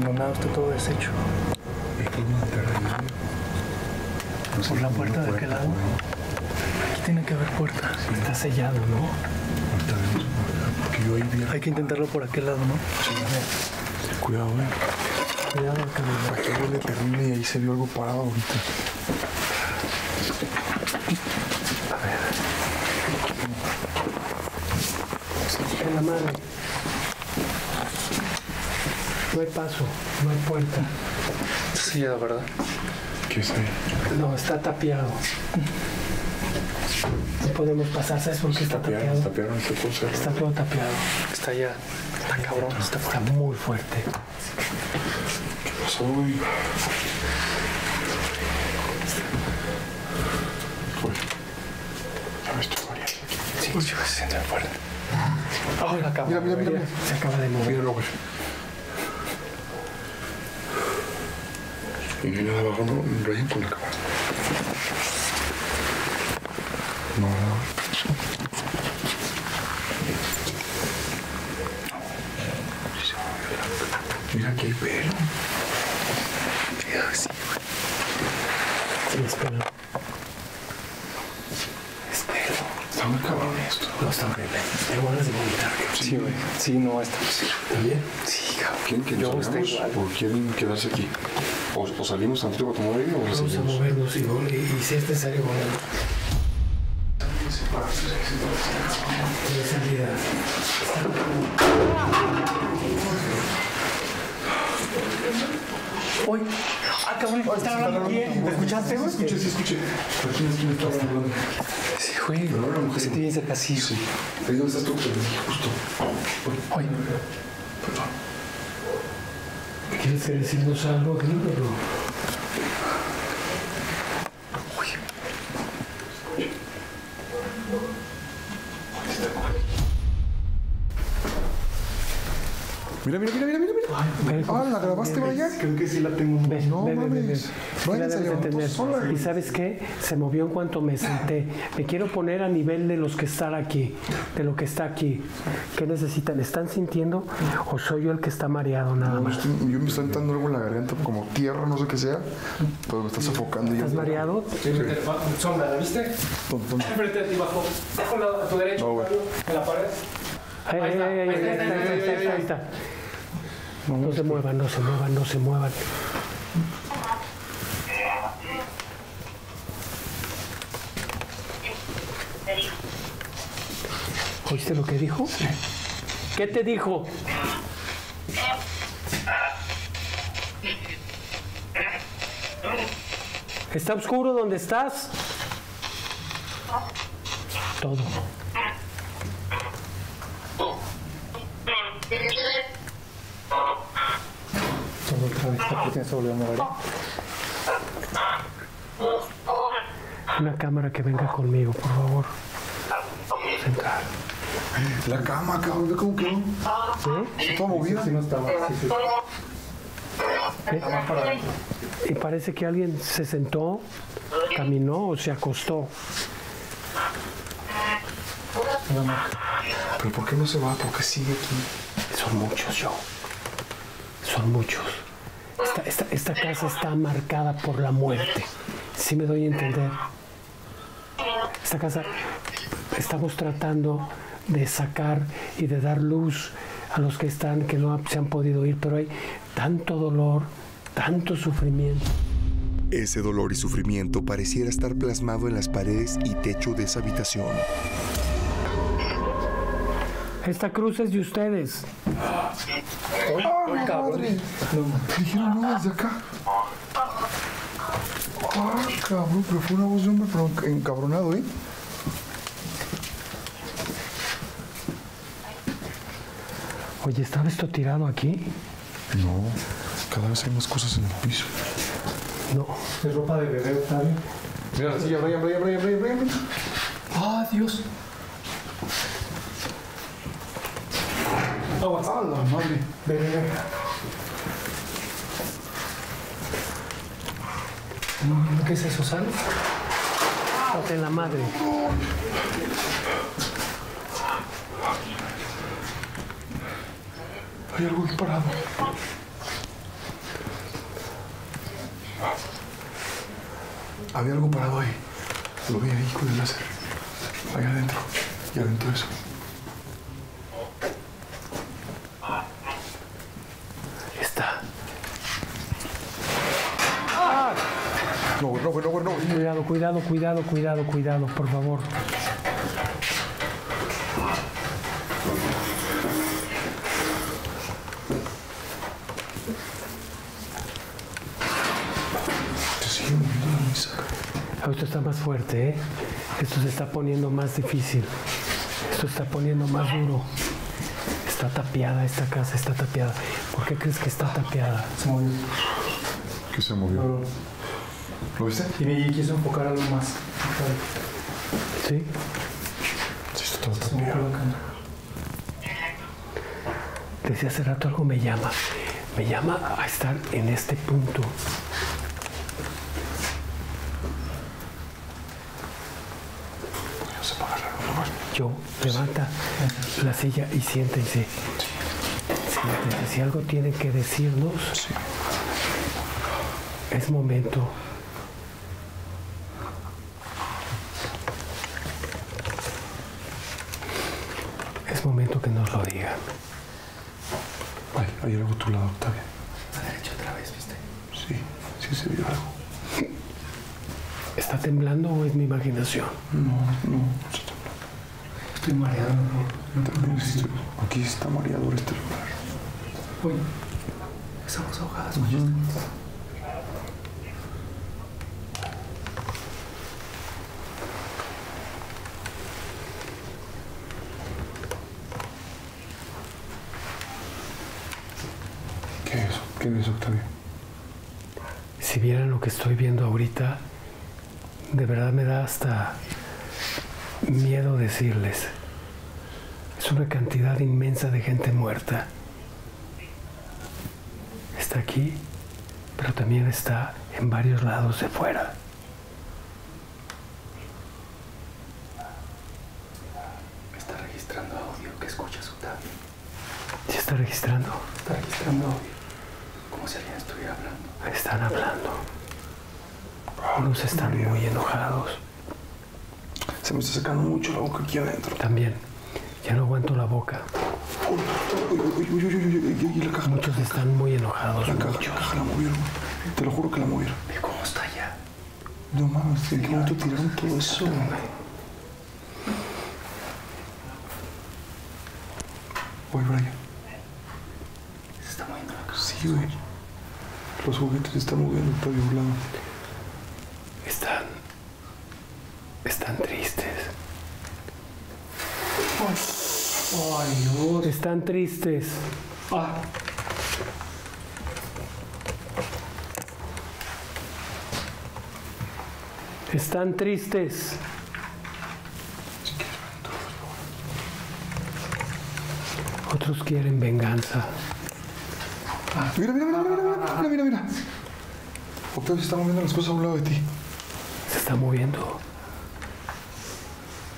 abandonado, está todo deshecho. Por la puerta de aquel lado. Aquí tiene que haber puerta. Está sellado, ¿no? Porque yo ahí vi Hay que intentarlo por aquel lado, ¿no? Cuidado, güey. Cuidado, cabrón. Aquí huele terrible y ahí se vio algo parado ahorita. En la madre. No hay paso, no hay puerta. Sí, la verdad. ¿Qué es ahí? No, está tapiado. No podemos pasar, ¿sabes por qué está tapiado? Está todo cerrado. Está todo tapiado. Está allá. Está cabrón. Está Está muy fuerte. ¿Qué pasó, güey? Sí, sí, se siente fuerte. Oh, la acaba. Mira, mira, mira, mira. Se acaba de mover. Míralo, güey. Y no hay nada abajo, no, Brian, con la cámara. No, no. Mira, aquí hay pelo. Mira, sí, Sí, es pelo. es pelo. Está muy cabrón esto. No, está horrible. Tengo ganas de vomitar. Sí, güey. Sí, no, está. Sí. ¿También? Sí, cabrón. ¿Quieren que Yo nos salgamos igual. o quieren quedarse aquí? O, o salimos para tomar aire o Vamos a movernos y, y, y si es necesario. No hay salida. Oye, ah, cabrón, están hablando bien. ¿Me escuchaste, güey? Escuché, sí, escuché. Pero aquí no está hablando. Sí, güey. Pero ahora la mujer. Sí, bien cerca, sí. Sí. Ahí donde estás tú, justo. Oye, Perdón. ¿Quieres decirnos algo, Gilbert? Mira, mira, mira, mira, mira. Ah, ¿la grabaste, Brian? Creo que sí la tengo. Ve, No ve, ve, ve, ve. mames. Sí Brian la se debes de levantó tener. sola. Y sabes qué? Se movió en cuanto me senté. Me quiero poner a nivel de los que están aquí, de lo que está aquí. ¿Qué necesitan? ¿Están sintiendo o soy yo el que está mareado nada No, más? estoy- yo me está entrando algo en la garganta, como tierra, no sé qué sea, pero me está sofocando. ¿Estás mareado? Sombra, ¿la viste? Enfrente de ti, bajo. Bajo la- a tu güey. en la pared. Ay, ay, ay, ay, ay, ahí está, ahí está, ahí está, ahí está. No se muevan, no se muevan, no se muevan. ¿Oíste lo que dijo? ¿Qué te dijo? ¿Está oscuro donde estás? Todo. Otra vez, ¿por qué se volvió a mover? Una cámara que venga conmigo, por favor. Vamos a entrar. La cama, cabrón, ve cómo quedó. ¿Sí? Está movida. Sí, no estaba. Sí, sí. ¿Eh? Y parece que alguien se sentó, caminó o se acostó. Pero ¿por qué no se va? ¿Por qué sigue aquí? Son muchos, yo. Son muchos. Esta, esta- esta casa está marcada por la muerte. Sí me doy a entender. Esta casa estamos tratando de sacar y de dar luz a los que están, que no se han podido ir, pero hay tanto dolor, tanto sufrimiento. Ese dolor y sufrimiento pareciera estar plasmado en las paredes y techo de esa habitación. Esta cruz es de ustedes. ¡Ah, la madre! Dijeron no desde acá. ¡Ah, cabrón! Pero fue una voz de hombre, pero enc- encabronado, ¿eh? Oye, ¿estaba esto tirado aquí? No, cada vez hay más cosas en el piso. No. Es ropa de bebé, Octavio. Mira la silla, Brian, Brian, Brian, Brian, Brian. Brian. ¡Ah, Dios! ¡Ah, la madre! Ve, ve, ve. No, ¿Qué es eso, sal? de la madre. Hay algo ahí parado. Había algo parado ahí. Lo vi ahí con el láser. Ahí adentro. Y adentro eso. Está. No, güey, no, güey, no, güey, no. güey. Cuidado, cuidado, cuidado, cuidado, por favor. Se sigue moviendo la misa. Ah, Esto está más fuerte, ¿eh? Esto se está poniendo más difícil. Esto está poniendo más duro. Está tapiada esta casa, está tapiada. ¿Por qué crees que está tapiada? Se movió. ¿Qué se movió? ¿Lo viste? Y me quiso enfocar algo más. ¿Sí? Sí, está todo cámara. Desde hace rato algo me llama. Me llama a estar en este punto. Yo, levanta la silla y siéntense. Siéntense. Si algo tienen que decirnos, es momento. Es momento que nos lo digan. Ay, hay algo a tu lado, Octavio. A la derecha otra vez, ¿viste? Sí, sí se vio algo. ¿Está temblando o es mi imaginación? No, no. Estoy mareado. ¿no? También estoy- Aquí está mareador este lugar. Uy, estamos ahogadas. ¿Qué Si vieran lo que estoy viendo ahorita, de verdad me da hasta miedo decirles. Es una cantidad inmensa de gente muerta. Está aquí, pero también está en varios lados de fuera. Está registrando audio que escuchas, Octavio. ¿Se está registrando? Está registrando audio. Como si alguien estuviera hablando. Están hablando. Unos están muy enojados. Se me está sacando mucho la boca aquí adentro. También. Ya no aguanto la boca. Muchos están muy enojados. La caja, la caja la movieron. Te lo juro que la movieron. Cómo está allá. No mames, ¿en qué momento tiraron todo eso? Oye, Brian. Se está moviendo la casa. Sí, güey. Los juguetes se están moviendo, un lado. Están. Están tristes. Ay, Dios. Están tristes. Ah. Están tristes. Otros quieren venganza. Mira, mira, mira, mira, mira, mira, mira, mira. Octavio se está moviendo las cosas a un lado de ti. Se está moviendo.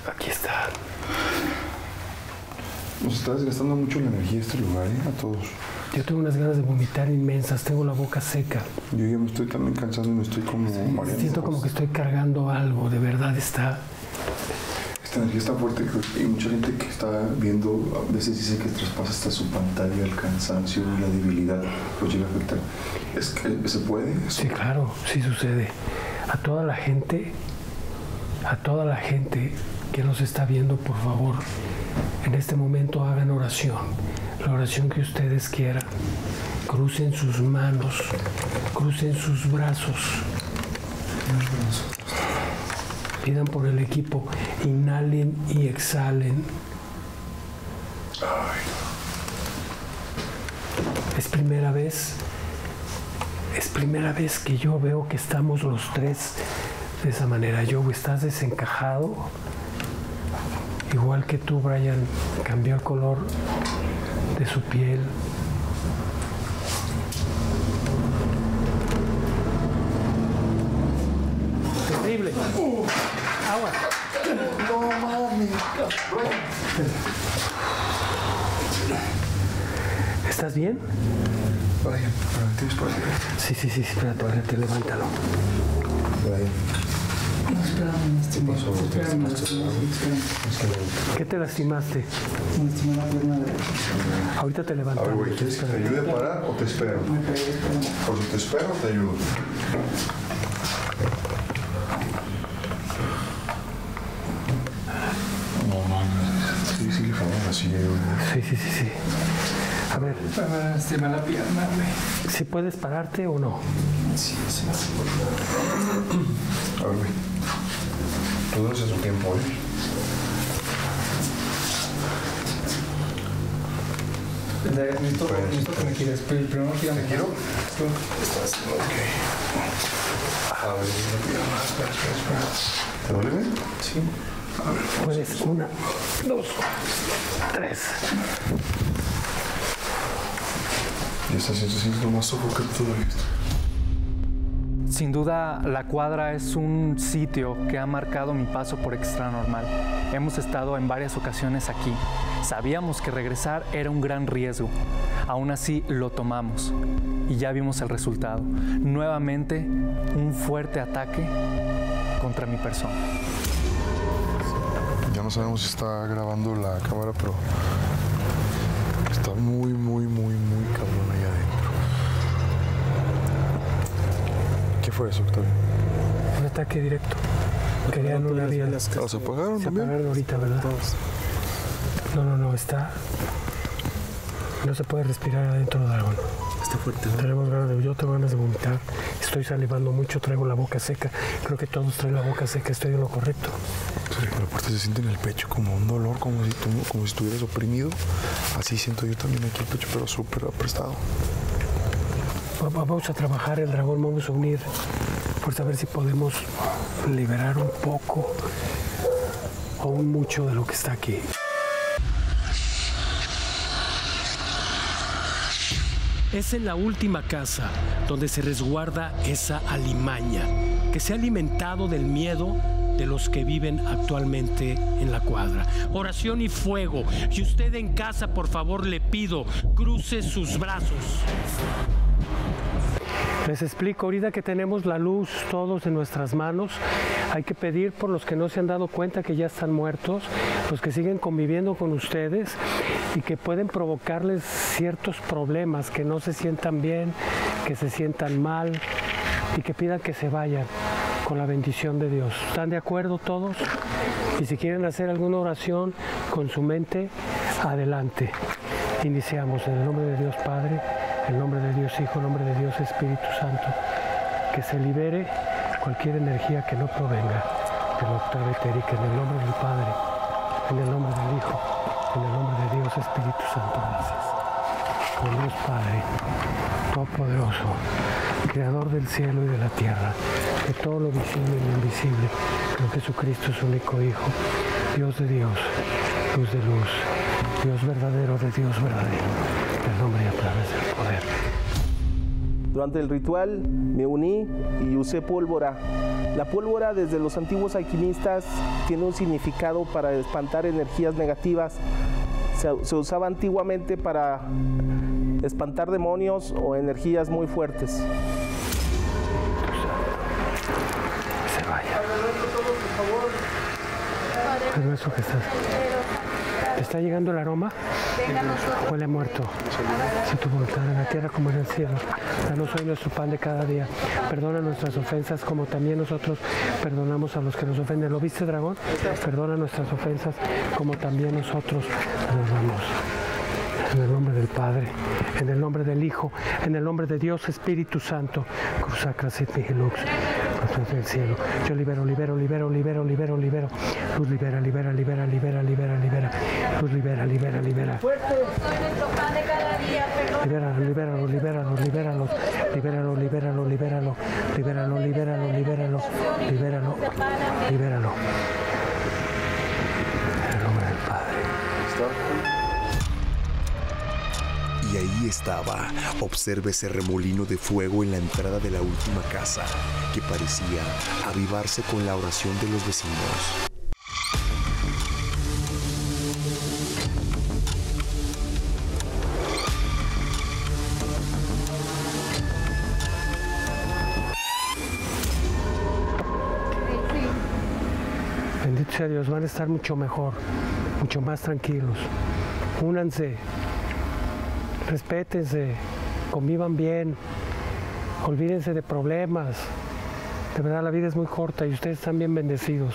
Aquí está. Nos está desgastando mucho la energía este lugar, ¿eh? A todos. Yo tengo unas ganas de vomitar inmensas. Tengo la boca seca. Yo ya me estoy también cansando y me estoy como mareando. Siento como que estoy cargando algo. De verdad está. Esta energía está fuerte y mucha gente que está viendo a veces dice que traspasa hasta su pantalla el cansancio y la debilidad lo llega a afectar. ¿Es que se puede? Sí, claro, sí sucede. A toda la gente, a toda la gente que nos está viendo, por favor, en este momento hagan oración. La oración que ustedes quieran. Crucen sus manos, crucen sus brazos. Pidan por el equipo, inhalen y exhalen. Es primera vez es primera vez que yo veo que estamos los tres de esa manera. Joe, estás desencajado. Igual que tú, Brian, cambió el color de su piel. Terrible. Agua. No mames. ¿Estás bien? Brian, Brian, tienes por aquí. Sí, sí, sí, espérate, espérate, levántalo. Brian. No, espérame. ¿Qué te lastimaste? Me lastimé la pierna. Ahorita te A ver, güey, ¿quieres que te ayude a parar o te espero? Por si te espero, te ayudo. Sí, sí, sí, sí. A ver, Me lastimé la pierna, güey. si puedes pararte o no. Sí, sí. A ver, güey. Es a su tiempo, ¿eh? Necesito, necesito que me quieres. Pero primero quiero. ¿Te quiero? Estás ok. A ver, espera, espera, espera. ¿Te duele bien? Sí. Puedes, una, dos, tres. Ya está siendo, siendo más sofocante todavía. Sin duda, la cuadra es un sitio que ha marcado mi paso por Extranormal. Hemos estado en varias ocasiones aquí. Sabíamos que regresar era un gran riesgo. Aún así, lo tomamos. Y ya vimos el resultado. Nuevamente, un fuerte ataque contra mi persona. No sabemos si está grabando la cámara, pero está muy, muy, muy, muy cabrón allá adentro. ¿Qué fue eso, Octavio? Un ataque directo. Querían una vía. ¿Las apagaron Se también? apagaron ahorita, ¿verdad? No, no, no, está. No se puede respirar adentro del dragón. Está fuerte. Tenemos ganas de, yo tengo ganas de vomitar. Estoy salivando mucho, traigo la boca seca. Creo que todos traen la boca seca, estoy en lo correcto. Pero aparte se siente en el pecho como un dolor, como si, tú, como si estuvieras oprimido. Así siento yo también aquí el pecho, pero súper aprestado. Va- Vamos a trabajar el dragón, vamos a unir por saber si podemos liberar un poco o un mucho de lo que está aquí. Es en la última casa donde se resguarda esa alimaña que se ha alimentado del miedo de los que viven actualmente en la cuadra. Oración y fuego. Y usted en casa, por favor, le pido, cruce sus brazos. Les explico, ahorita que tenemos la luz todos en nuestras manos, hay que pedir por los que no se han dado cuenta que ya están muertos, los que siguen conviviendo con ustedes y que pueden provocarles ciertos problemas, que no se sientan bien, que se sientan mal y que pidan que se vayan con la bendición de Dios. ¿Están de acuerdo todos? Y si quieren hacer alguna oración con su mente, adelante. Iniciamos en el nombre de Dios Padre, en el nombre de Dios Hijo, en el nombre de Dios Espíritu Santo. Que se libere cualquier energía que no provenga del octavo etérico, en el nombre del Padre, en el nombre del Hijo, en el nombre de Dios Espíritu Santo. Gracias. Con Dios Padre, Todopoderoso, Creador del cielo y de la tierra, de todo lo visible y lo invisible, con Jesucristo su único Hijo, Dios de Dios, luz de luz, Dios verdadero de Dios verdadero, del nombre y a través del poder. Durante el ritual me uní y usé pólvora. La pólvora desde los antiguos alquimistas tiene un significado para espantar energías negativas. Se usaba antiguamente para espantar demonios o energías muy fuertes. Pero eso que estás. ¿Te está llegando el aroma? Huele a muerto. Si tu voluntad en la tierra como en el cielo. Danos hoy nuestro pan de cada día. Perdona nuestras ofensas como también nosotros perdonamos a los que nos ofenden. ¿Lo viste, dragón? Perdona nuestras ofensas como también nosotros perdonamos. En el nombre del Padre, en el nombre del Hijo, en el nombre de Dios Espíritu Santo. Cruzacra sit del cielo. Yo libero, libero, libero, libero, libero, libero. Luz libera, libera, libera, libera, libera, libera. Luz libera, libera, libera. Libéralo, libéralo, libéralo, libéralo, libéralo, libéralo, libéralo, libéralo, libéralo, libéralo, libéralo, libéralo. En el nombre del Padre. Ahí estaba. Observe ese remolino de fuego en la entrada de la última casa, que parecía avivarse con la oración de los vecinos. Bendito sea Dios, van a estar mucho mejor, mucho más tranquilos. Únanse, respétense, convivan bien, olvídense de problemas. De verdad la vida es muy corta y ustedes están bien bendecidos.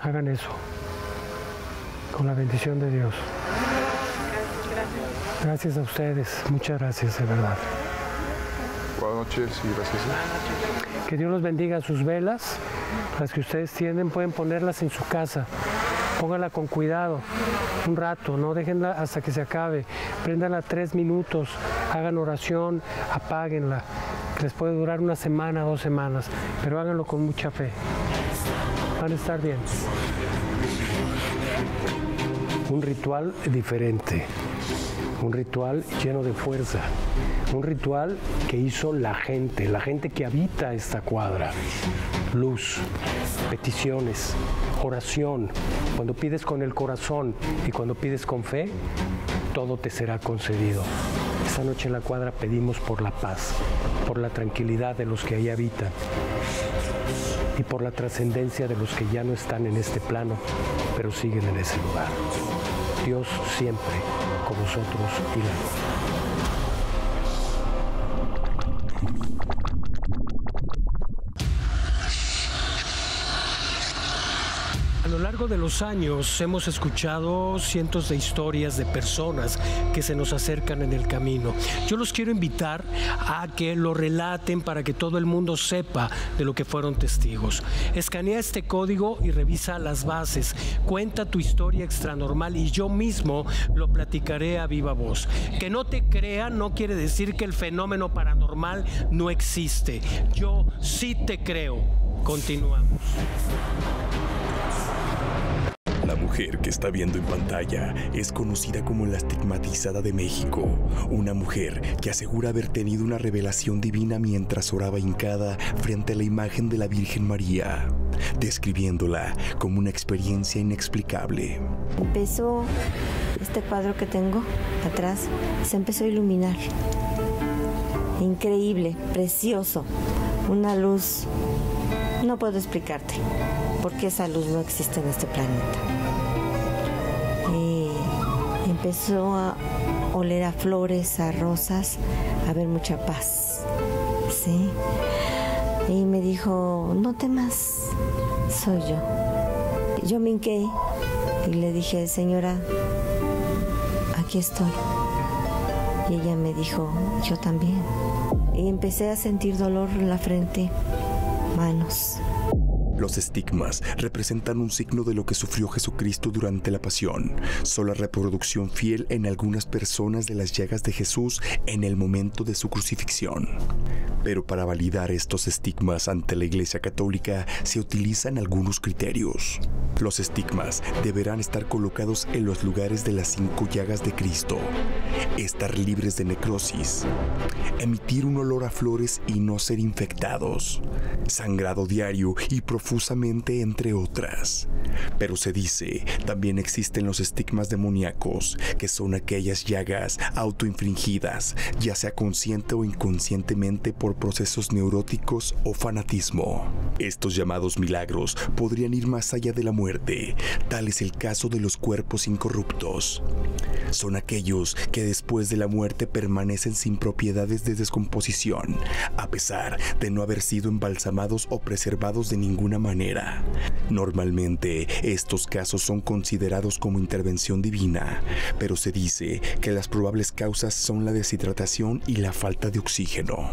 Hagan eso, con la bendición de Dios. Gracias a ustedes, muchas gracias, de verdad. Buenas noches y gracias. Que Dios los bendiga sus velas, las que ustedes tienen, pueden ponerlas en su casa. Pónganla con cuidado, un rato, no déjenla hasta que se acabe. Préndanla tres minutos, hagan oración, apáguenla. Les puede durar una semana, dos semanas, pero háganlo con mucha fe. Van a estar bien. Un ritual diferente, un ritual lleno de fuerza, un ritual que hizo la gente, la gente que habita esta cuadra. Luz, peticiones, oración. Cuando pides con el corazón y cuando pides con fe, todo te será concedido. Esta noche en la cuadra pedimos por la paz, por la tranquilidad de los que ahí habitan y por la trascendencia de los que ya no están en este plano, pero siguen en ese lugar. Dios siempre con vosotros y la largo de los años hemos escuchado cientos de historias de personas que se nos acercan en el camino. Yo los quiero invitar a que lo relaten para que todo el mundo sepa de lo que fueron testigos. Escanea este código y revisa las bases. Cuenta tu historia extranormal y yo mismo lo platicaré a viva voz. Que no te crean no quiere decir que el fenómeno paranormal no existe. Yo sí te creo. Continuamos. Mujer que está viendo en pantalla es conocida como la estigmatizada de México, una mujer que asegura haber tenido una revelación divina mientras oraba hincada frente a la imagen de la Virgen María, describiéndola como una experiencia inexplicable. Empezó este cuadro que tengo atrás, se empezó a iluminar. Increíble, precioso, una luz, no puedo explicarte porque esa luz no existe en este planeta. Empezó a oler a flores, a rosas, a ver mucha paz. ¿Sí? Y me dijo, no temas, soy yo. Yo me hinqué y le dije, señora, aquí estoy. Y ella me dijo, yo también. Y empecé a sentir dolor en la frente, manos, los estigmas representan un signo de lo que sufrió Jesucristo durante la pasión. Son la reproducción fiel en algunas personas de las llagas de Jesús en el momento de su crucifixión. Pero para validar estos estigmas ante la Iglesia Católica se utilizan algunos criterios. Los estigmas deberán estar colocados en los lugares de las cinco llagas de Cristo, estar libres de necrosis, emitir un olor a flores y no ser infectados, sangrado diario y profusamente entre otras. Pero se dice, también existen los estigmas demoníacos, que son aquellas llagas autoinfringidas, ya sea consciente o inconscientemente por procesos neuróticos o fanatismo. Estos llamados milagros podrían ir más allá de la muerte, tal es el caso de los cuerpos incorruptos. Son aquellos que después de la muerte permanecen sin propiedades de descomposición, a pesar de no haber sido embalsamados o preservados de ninguna manera. Normalmente, estos casos son considerados como intervención divina, pero se dice que las probables causas son la deshidratación y la falta de oxígeno.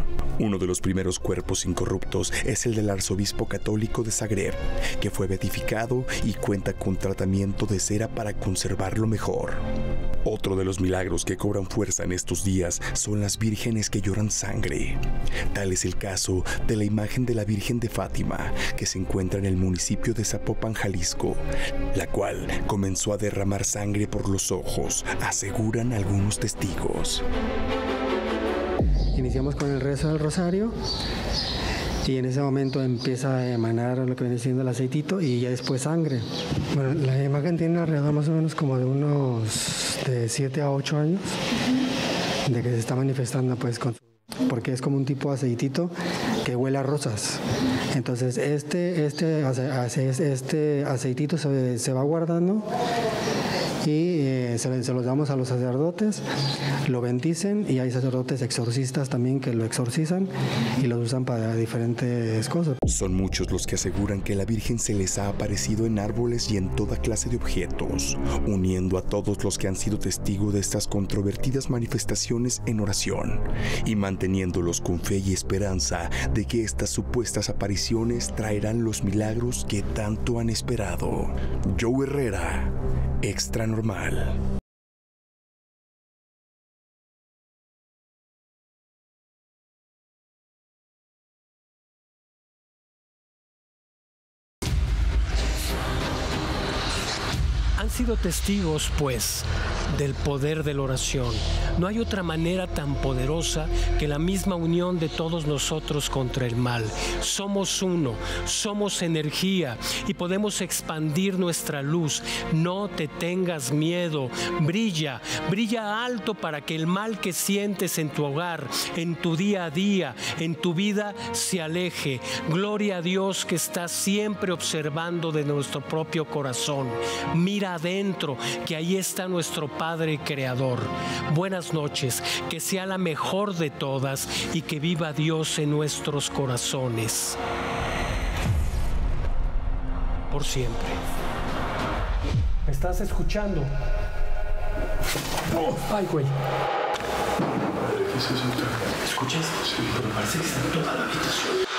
Uno de los primeros cuerpos incorruptos es el del arzobispo católico de Zagreb, que fue beatificado y cuenta con tratamiento de cera para conservarlo mejor. Otro de los milagros que cobran fuerza en estos días son las vírgenes que lloran sangre. Tal es el caso de la imagen de la Virgen de Fátima, que se encuentra en el municipio de Zapopan, Jalisco, la cual comenzó a derramar sangre por los ojos, aseguran algunos testigos. Iniciamos con el rezo del rosario y en ese momento empieza a emanar lo que viene siendo el aceitito y ya después sangre. Bueno, la imagen tiene alrededor más o menos como de unos de 7 a 8 años de que se está manifestando pues con porque es como un tipo de aceitito que huele a rosas. Entonces este, este, este aceitito se, se va guardando y eh, se, se, los damos a los sacerdotes, lo bendicen y hay sacerdotes exorcistas también que lo exorcizan y los usan para diferentes cosas. Son muchos los que aseguran que la Virgen se les ha aparecido en árboles y en toda clase de objetos, uniendo a todos los que han sido testigos de estas controvertidas manifestaciones en oración y manteniéndolos con fe y esperanza de que estas supuestas apariciones traerán los milagros que tanto han esperado. Joe Herrera, Extra Normal. Testigos, pues, del poder de la oración. No hay otra manera tan poderosa que la misma unión de todos nosotros contra el mal. Somos uno, somos energía y podemos expandir nuestra luz. No te tengas miedo, brilla, brilla alto para que el mal que sientes en tu hogar, en tu día a día, en tu vida, se aleje. Gloria a Dios que está siempre observando de nuestro propio corazón. Mira adentro, que ahí está nuestro Padre Creador. Buenas noches, que sea la mejor de todas y que viva Dios en nuestros corazones. Por siempre. ¿Estás escuchando? Ay, güey. ¿Qué es eso? ¿Escuchas? Sí. Pero parece que está en toda la habitación.